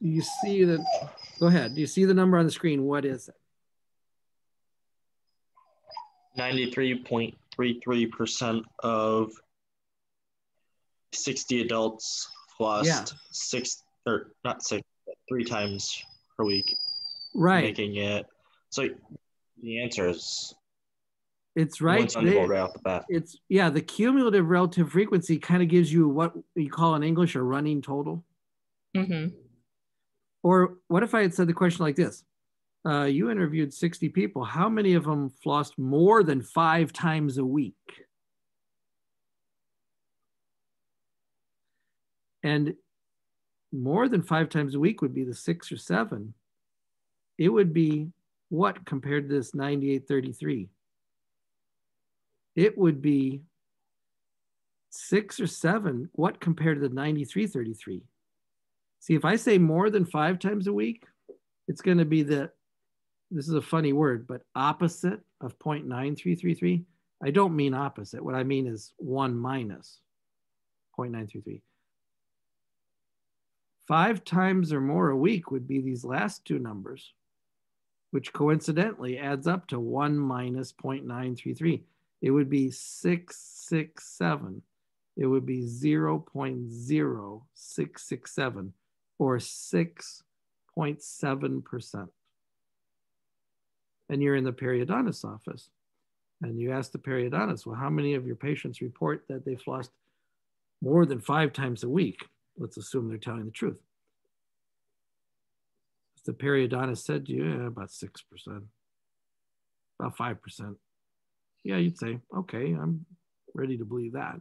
Do you see the, go ahead. Do you see the number on the screen? What is it? 93.33% of 60 adults flossed Yeah. six or not six, three times per week, Right. making it so the answer is It's right one's on the board there. right off the bat. It's, yeah, the cumulative relative frequency kind of gives you what you call in English a running total. Mm-hmm. Or what if I had said the question like this? Uh, you interviewed 60 people. How many of them flossed more than five times a week? And more than five times a week would be the six or seven. It would be what compared to this 9833? It would be six or seven. What compared to the 9333? See, if I say more than five times a week, it's going to be the, this is a funny word, but opposite of 0.9333. I don't mean opposite. What I mean is one minus 0.933. Five times or more a week would be these last two numbers, which coincidentally adds up to one minus 0.933. It would be 667. It would be 0.0667 or 6.7%. And you're in the periodontist office and you ask the periodontist, well, how many of your patients report that they've lost more than five times a week? Let's assume they're telling the truth. If the periodontist said to you, yeah, about 6%, about 5%, yeah, you'd say, okay, I'm ready to believe that.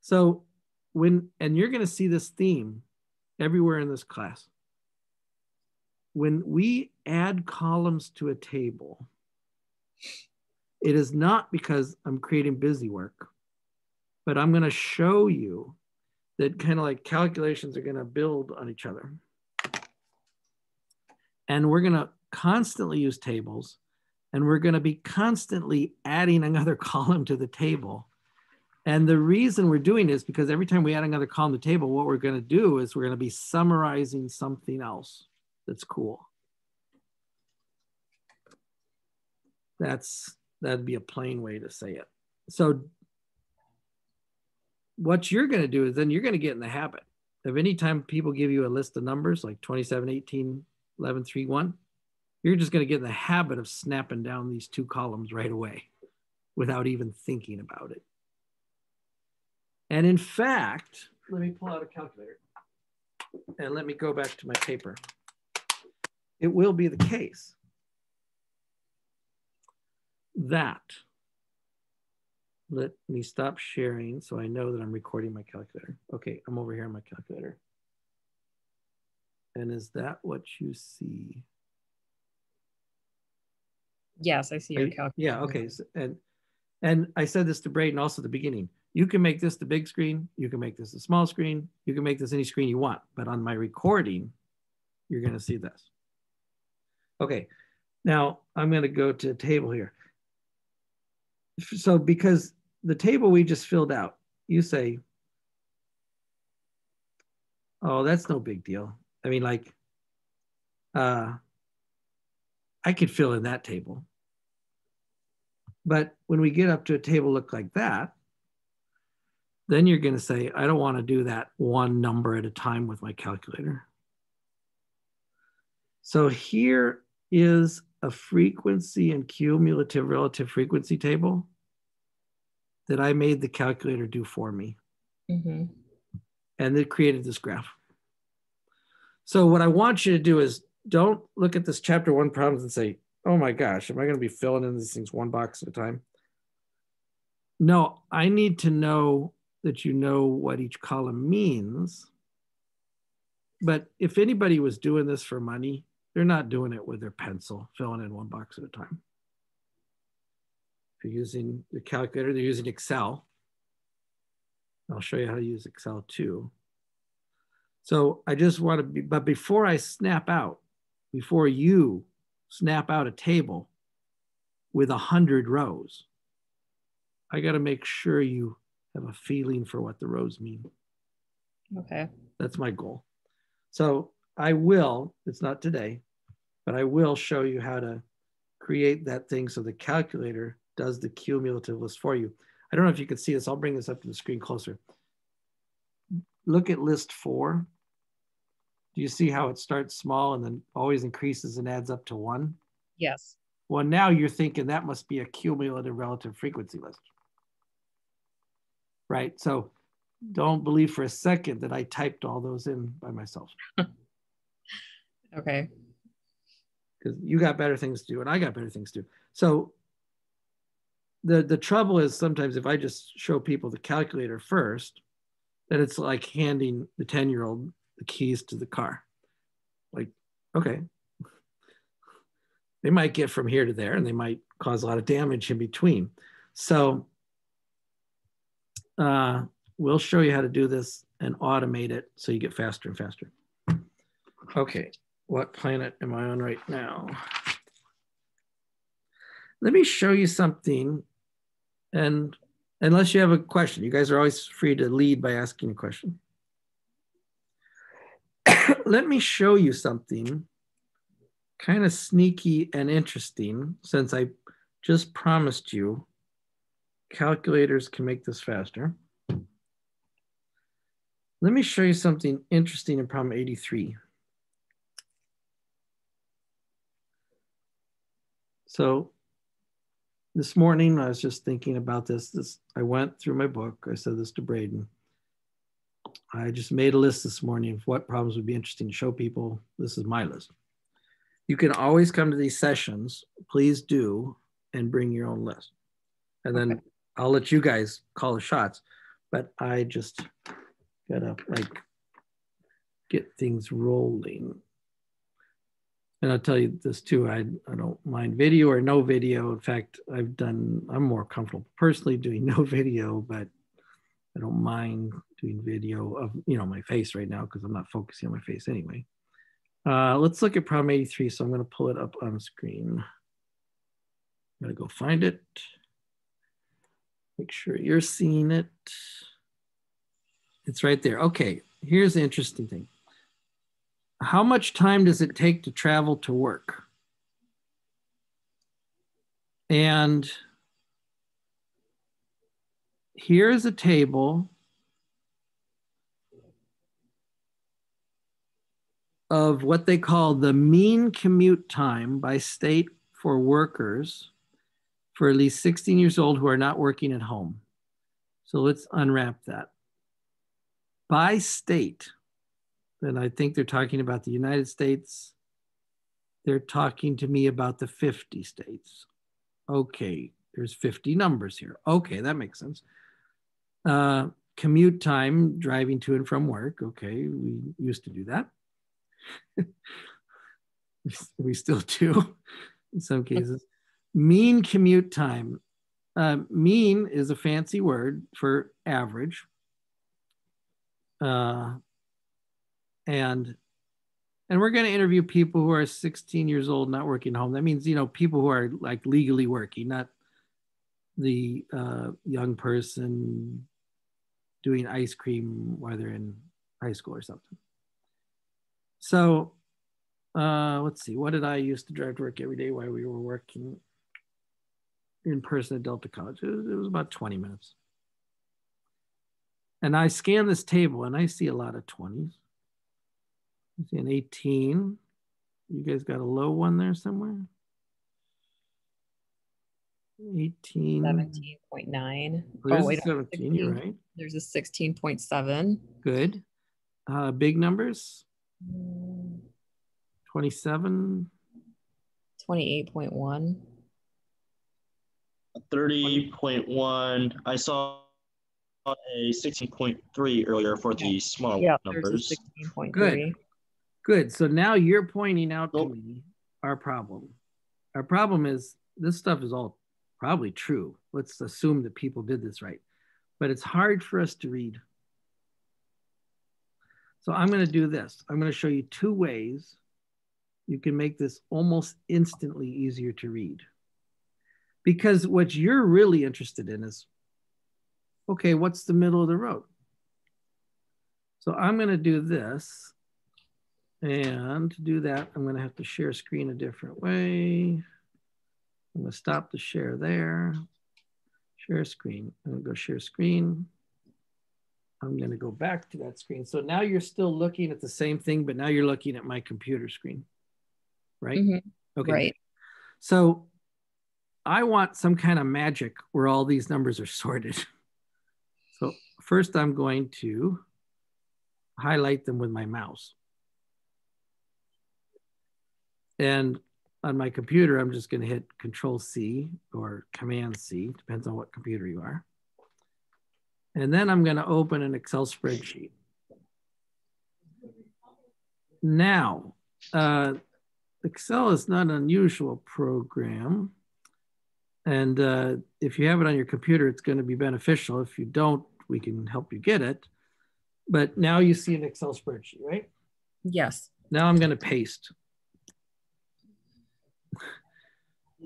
So when, and you're going to see this theme everywhere in this class. When we add columns to a table, it is not because I'm creating busy work, but I'm going to show you that kind of like calculations are going to build on each other. And we're going to constantly use tables and we're going to be constantly adding another column to the table. And the reason we're doing this because every time we add another column to the table, what we're going to do is we're going to be summarizing something else that's cool. That's that'd be a plain way to say it. So what you're going to do is then you're going to get in the habit of anytime people give you a list of numbers like 27, 18, 11, 3, 1, you're just going to get in the habit of snapping down these two columns right away without even thinking about it. And in fact, let me pull out a calculator and let me go back to my paper. It will be the case that, let me stop sharing so I know that I'm recording my calculator. Okay, I'm over here on my calculator. And is that what you see? Yes, I see your calculator. Yeah, okay. So, and and I said this to Braden also at the beginning. You can make this the big screen, you can make this a small screen, you can make this any screen you want, but on my recording, you're gonna see this. Okay, now I'm gonna go to a table here. So because the table we just filled out, you say, oh, that's no big deal. I mean, like, uh, I could fill in that table. But when we get up to a table look like that, then you're going to say, I don't want to do that one number at a time with my calculator. So here is a frequency and cumulative relative frequency table that I made the calculator do for me. Mm-hmm. And it created this graph. So what I want you to do is don't look at this chapter one problems and say, oh my gosh, am I going to be filling in these things one box at a time? No, I need to know that you know what each column means. But if anybody was doing this for money, they're not doing it with their pencil, filling in one box at a time. If you're using the calculator, they're using Excel. I'll show you how to use Excel too. So I just want to be, but before I snap out, before you snap out a table with a hundred rows, I got to make sure you have a feeling for what the rows mean. Okay. That's my goal. So I will, it's not today, but I will show you how to create that thing so the calculator does the cumulative list for you. I don't know if you can see this. I'll bring this up to the screen closer. Look at list four. Do you see how it starts small and then always increases and adds up to one? Yes. Well, now you're thinking that must be a cumulative relative frequency list. Right? So don't believe for a second that I typed all those in by myself. okay. Because you got better things to do and I got better things to do. So the the trouble is sometimes if I just show people the calculator first, then it's like handing the 10 year old the keys to the car. Like, okay. They might get from here to there and they might cause a lot of damage in between. So uh, we'll show you how to do this and automate it so you get faster and faster. Okay, what planet am I on right now? Let me show you something and unless you have a question, you guys are always free to lead by asking a question. Let me show you something kind of sneaky and interesting since I just promised you calculators can make this faster. Let me show you something interesting in problem 83. So this morning I was just thinking about this. This I went through my book. I said this to Braden. I just made a list this morning of what problems would be interesting to show people. This is my list. You can always come to these sessions. Please do and bring your own list. And then okay. I'll let you guys call the shots. But I just gotta like get things rolling and I'll tell you this too. I, I don't mind video or no video. In fact, I've done, I'm more comfortable personally doing no video, but I don't mind doing video of, you know, my face right now because I'm not focusing on my face anyway. Uh, let's look at problem 83. So I'm going to pull it up on screen. I'm going to go find it. Make sure you're seeing it. It's right there. Okay, here's the interesting thing how much time does it take to travel to work? And here's a table of what they call the mean commute time by state for workers for at least 16 years old who are not working at home. So let's unwrap that. By state, and I think they're talking about the United States. They're talking to me about the 50 states. Okay, there's 50 numbers here. Okay, that makes sense. Uh, commute time, driving to and from work. Okay, we used to do that. we still do in some cases. Mean commute time. Uh, mean is a fancy word for average. Uh, and and we're going to interview people who are 16 years old not working home that means you know people who are like legally working not the uh, young person doing ice cream while they're in high school or something so uh, let's see, what did I use to drive to work every day while we were working in person at Delta College? It was, it was about 20 minutes. And I scan this table and I see a lot of 20s. I see an 18. You guys got a low one there somewhere? 18. 17.9. There's oh, wait, 17, you're right. There's a 16.7. Good. Uh, big numbers, Mm, 27. 28.1. 30.1. I saw a 16.3 earlier for the small Yeah, numbers. there's a 16.3. Good. Good. So now you're pointing out to me our problem. Our problem is this stuff is all probably true. Let's assume that people did this right, but it's hard for us to read. So I'm going to do this. I'm going to show you two ways you can make this almost instantly easier to read. Because what you're really interested in is okay, what's the middle of the road? So I'm going to do this. And to do that, I'm going to have to share screen a different way. I'm going to stop the share there. Share screen. I'm going to go share screen. I'm going to go back to that screen. So now you're still looking at the same thing, but now you're looking at my computer screen, right? Mhm, Okay. Right. So I want some kind of magic where all these numbers are sorted. So first I'm going to highlight them with my mouse. And on my computer, I'm just going to hit Control C or Command C, depends on what computer you are. And then I'm going to open an Excel spreadsheet. Now, uh, Excel is not an unusual program. And uh, if you have it on your computer, it's going to be beneficial. If you don't, we can help you get it. But now you see an Excel spreadsheet, right? Yes. Now I'm going to paste.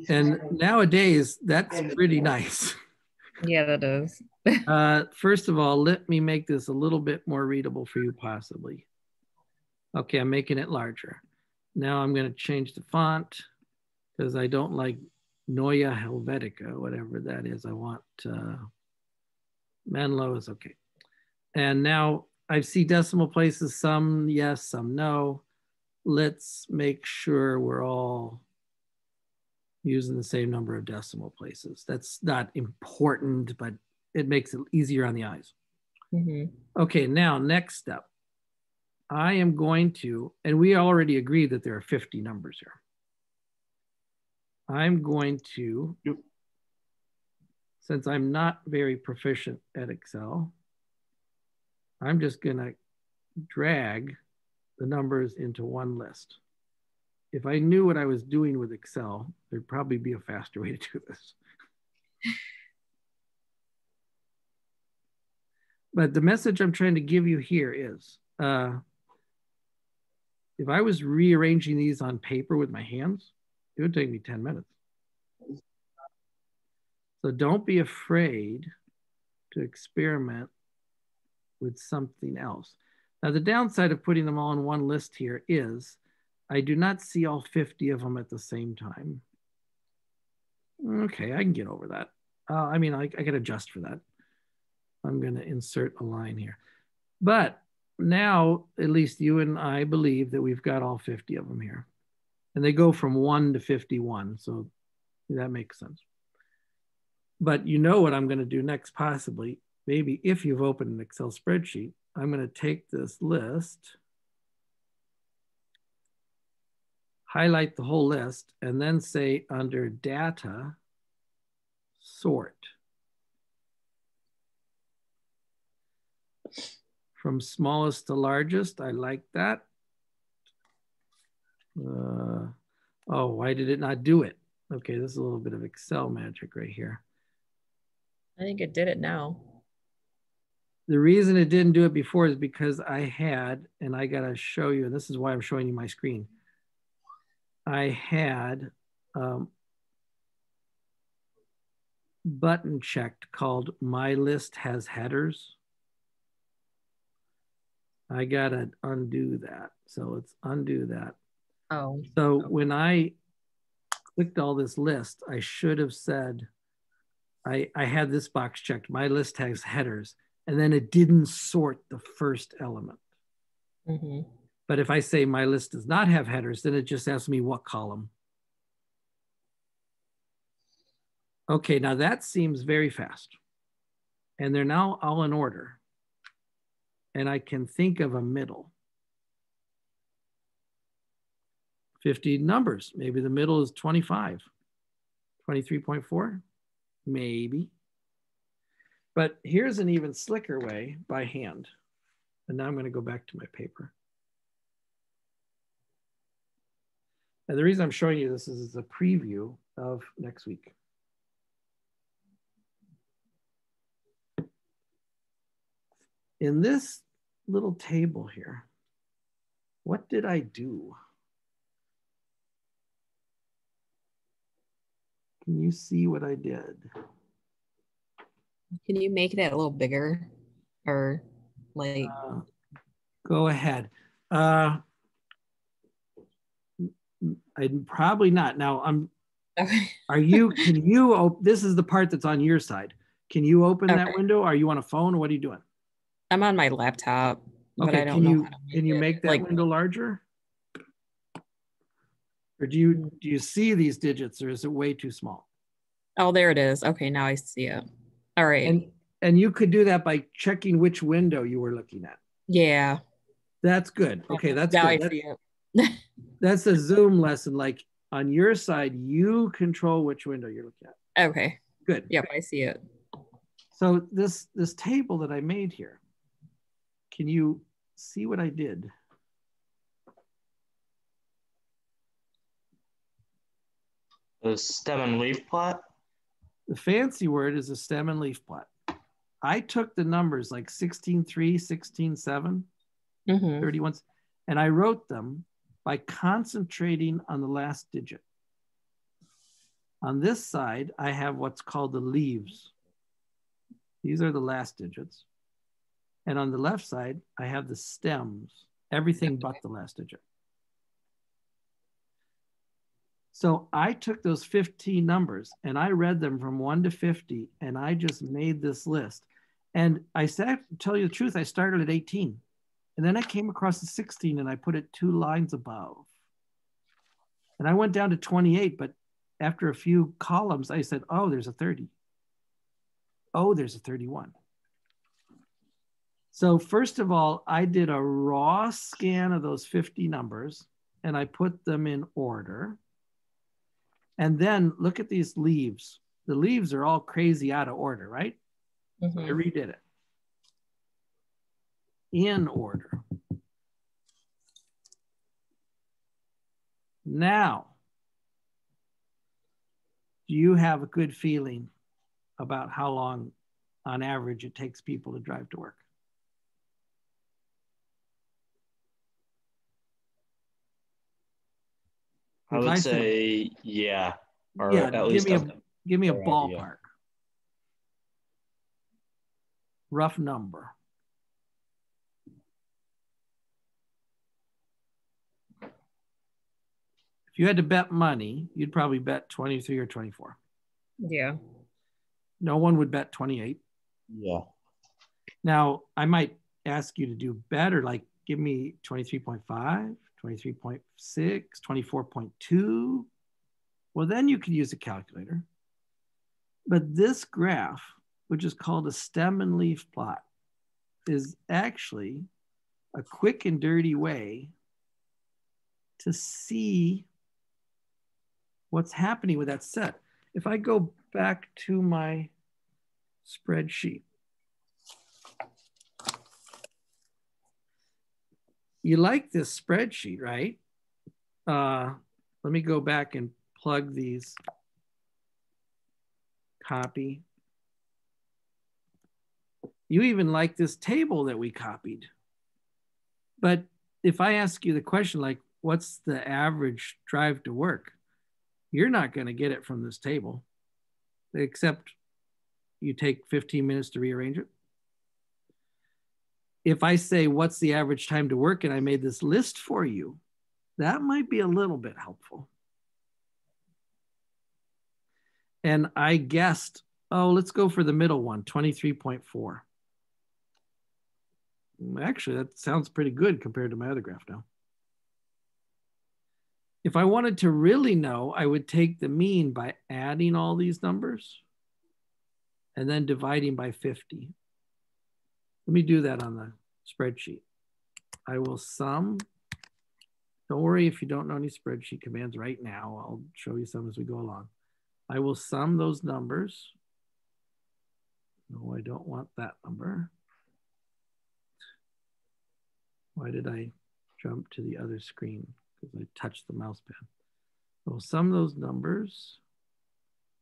And nowadays, that's pretty nice. Yeah, that is. Uh, first of all, let me make this a little bit more readable for you, possibly. Okay, I'm making it larger. Now I'm going to change the font because I don't like Neue Helvetica, whatever that is. I want uh, Menlo is okay. And now I see decimal places, some yes, some no. Let's make sure we're all using the same number of decimal places. That's not important, but it makes it easier on the eyes. Mhm. Okay, now next step. I am going to, and we already agreed that there are 50 numbers here. I'm going to, Yep. since I'm not very proficient at Excel, I'm just gonna drag the numbers into one list. If I knew what I was doing with Excel, there'd probably be a faster way to do this. But the message I'm trying to give you here is, uh, if I was rearranging these on paper with my hands, it would take me 10 minutes. So don't be afraid to experiment with something else. Now, the downside of putting them all in one list here is I do not see all 50 of them at the same time. Okay, I can get over that. Uh, I mean, I, I can adjust for that. I'm going to insert a line here. But now, at least you and I believe that we've got all 50 of them here. And they go from 1 to 51. So that makes sense. But you know what I'm going to do next, possibly. Maybe if you've opened an Excel spreadsheet, I'm going to take this list, highlight the whole list, and then say under data, sort. From smallest to largest, I like that. Uh, oh, why did it not do it? Okay, this is a little bit of Excel magic right here. I think it did it now. The reason it didn't do it before is because I had, and I got to show you, and this is why I'm showing you my screen. I had um, button checked called My List Has Headers. I got to undo that. So let's undo that. Oh. So when I clicked all this list, I should have said, I, I had this box checked. My list has headers, and then it didn't sort the first element. hmm But if I say my list does not have headers, then it just asks me what column. Okay, now that seems very fast. And they're now all in order. And I can think of a middle. 50 numbers. Maybe the middle is 25. 23.4, maybe. But here's an even slicker way by hand. And now I'm going to go back to my paper. And the reason I'm showing you this is it's a preview of next week. In this little table here, what did I do? Can you see what I did? Can you make that a little bigger or like Uh, go ahead. Uh, I'm probably not. Now, I'm. okay. Are you? Can you? op- This is the part that's on your side. Can you open that window? Are you on a phone? What are you doing? I'm on my laptop, but Okay. I don't Can know you? how to Can you it. make that like window larger? Or do you do you see these digits, or is it way too small? oh there it is. Okay, now I see it. All right. And and you could do that by checking which window you were looking at. yeah. That's good. Okay, that's now good. I see it. that's a Zoom lesson. Like on your side, you control which window you're looking at. Okay. Good. Yep, I see it. So this this table that I made here, can you see what I did? The stem and leaf plot. The fancy word is a stem and leaf plot. I took the numbers like 16.3, 16.7, hmm 31, and I wrote them by concentrating on the last digit. On this side, I have what's called the leaves. These are the last digits. And on the left side, I have the stems, everything but the last digit. So I took those 15 numbers and I read them from one to 50 and I just made this list. And I said, to tell you the truth, I started at 18. And then I came across the 16 and I put it two lines above. And I went down to 28, but after a few columns, I said, oh, there's a 30. Oh, there's a 31. So, first of all, I did a raw scan of those 50 numbers and I put them in order. And then look at these leaves. The leaves are all crazy out of order, right? I Mhm. redid it. In order. Now, do you have a good feeling about how long, on average, it takes people to drive to work? I would I say yeah, or Yeah, at give least me a- Give me a Fair idea. ballpark. Rough number. If you had to bet money, you'd probably bet 23 or 24. Yeah. No one would bet 28. yeah. Now, I might ask you to do better, like give me 23.5, 23.6, 24.2. Well, then you could use a calculator. But this graph, which is called a stem and leaf plot, is actually a quick and dirty way to see what's happening with that set. If I go back to my spreadsheet, you like this spreadsheet, right? Uh, let me go back and plug these. Copy. You even like this table that we copied. But if I ask you the question, like, what's the average drive to work? You're not going to get it from this table, except you take 15 minutes to rearrange it if I say, what's the average time to work? And I made this list for you, That might be a little bit helpful. And I guessed, oh, let's go for the middle one, 23.4. Actually, that sounds pretty good compared to my other graph now. If I wanted to really know, I would take the mean by adding all these numbers and then dividing by 50. Let me do that on the spreadsheet. I will sum. Don't worry if you don't know any spreadsheet commands right now. I'll show you some as we go along. I will sum those numbers. No, I don't want that number. Why did I jump to the other screen? Because I touched the mouse pad. Will sum those numbers,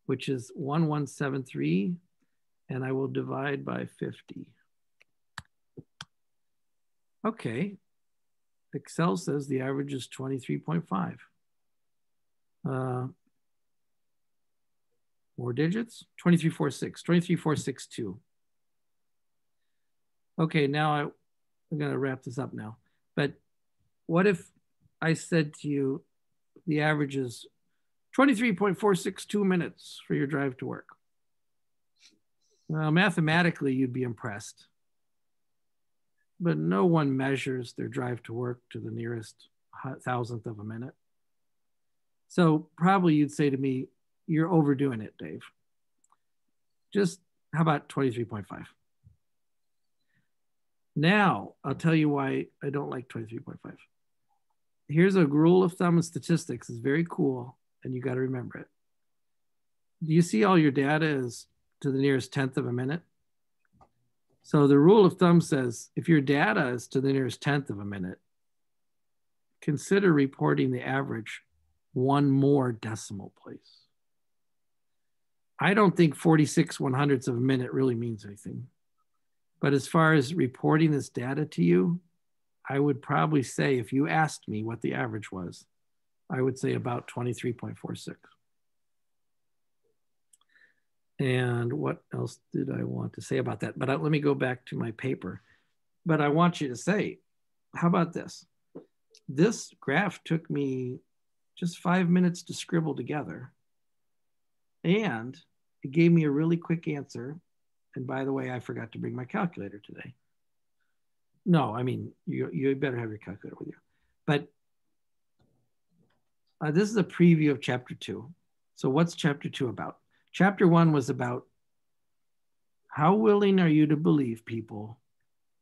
which is 1173, and I will divide by 50. Okay, Excel says the average is 23.5. Uh, more digits, 2346, 23462. Okay, now I, I'm gonna wrap this up now. But what if I said to you, the average is 23.462 minutes for your drive to work? Well, mathematically, you'd be impressed. But no one measures their drive to work to the nearest thousandth of a minute. So probably you'd say to me, you're overdoing it, Dave. Just how about 23.5? Now, I'll tell you why I don't like 23.5. Here's a rule of thumb in statistics. It's very cool, and you got to remember it. Do you see all your data is to the nearest tenth of a minute? So the rule of thumb says if your data is to the nearest tenth of a minute, consider reporting the average one more decimal place. I don't think 46 one hundredths of a minute really means anything. But as far as reporting this data to you, I would probably say if you asked me what the average was, I would say about 23.46. And what else did I want to say about that? But uh, let me go back to my paper. But I want you to say, how about this? This graph took me just five minutes to scribble together. And it gave me a really quick answer. And by the way, I forgot to bring my calculator today. No, I mean, you, you better have your calculator with you. But uh, this is a preview of chapter two. So what's chapter two about? Chapter one was about how willing are you to believe people?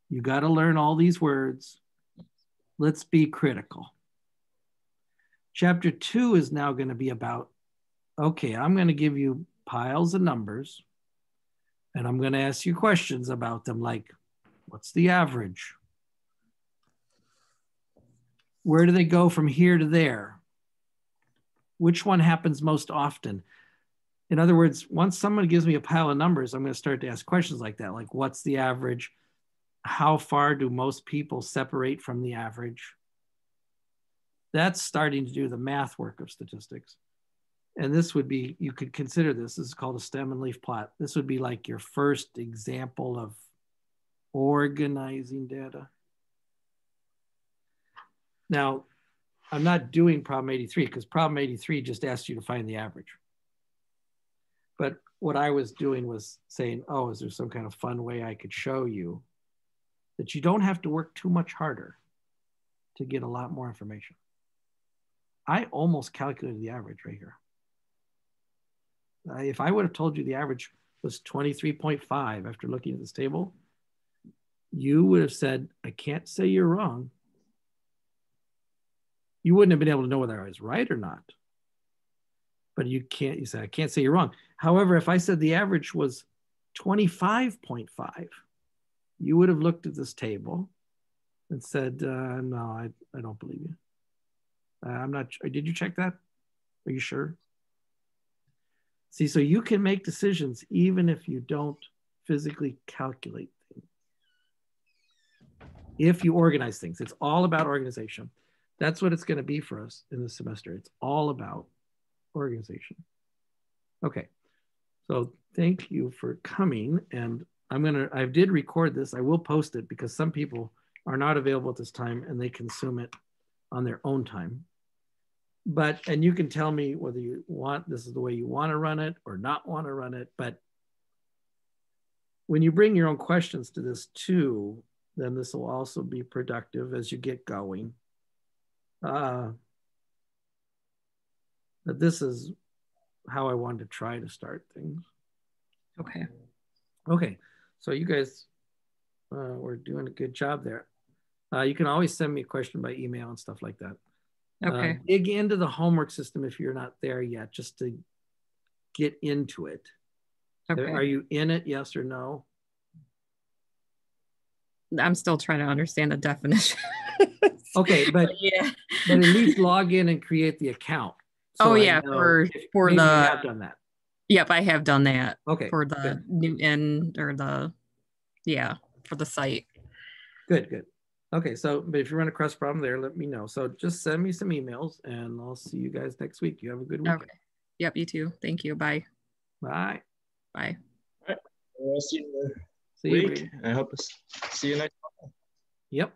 You got to learn all these words. Let's be critical. Chapter two is now going to be about okay, I'm going to give you piles of numbers and I'm going to ask you questions about them like what's the average? Where do they go from here to there? Which one happens most often? In other words, once someone gives me a pile of numbers, I'm going to start to ask questions like that, like what's the average? How far do most people separate from the average? That's starting to do the math work of statistics and this would be you could consider this, this is called a stem and leaf plot this would be like your first example of organizing data. Now i'm not doing problem 83 because problem 83 just asked you to find the average. But what i was doing was saying oh is there some kind of fun way i could show you that you don't have to work too much harder to get a lot more information? I almost calculated the average right here. If I would have told you the average was 23.5 after looking at this table, you would have said, I can't say you're wrong. You wouldn't have been able to know whether I was right or not. But you can't, you say, I can't say you're wrong. However, if I said the average was 25.5, you would have looked at this table and said, uh, no, I, I don't believe you. Uh, I'm not, did you check that? Are you sure? See, so you can make decisions even if you don't physically calculate. If you organize things, it's all about organization. That's what it's going to be for us in the semester. It's all about organization. Okay, so thank you for coming. And I'm going to, I did record this. I will post it because some people are not available at this time and they consume it on their own time. But, and you can tell me whether you want, this is the way you want to run it or not want to run it. But when you bring your own questions to this too, then this will also be productive as you get going. Uh, but this is how I wanted to try to start things. Okay. Okay. So you guys uh, were doing a good job there. Uh, you can always send me a question by email and stuff like that. Okay. Uh, dig into the homework system if you're not there yet, just to get into it. Okay. Are you in it? Yes or no? I'm still trying to understand the definition. Okay, but yeah. but at least log in and create the account. Oh, I yeah, for- for maybe you the- have done that. Yep, I have done that Okay, for the good. Newton or the yeah, for the site. Good, good. Okay, so but if you run across a problem there, let me know. So just send me some emails and I'll see you guys next week. You have a good week. Okay. Yep, you too. Thank you. Bye. Bye. Bye. We'll see you See you. Week. I hope to see you next. time. Yep.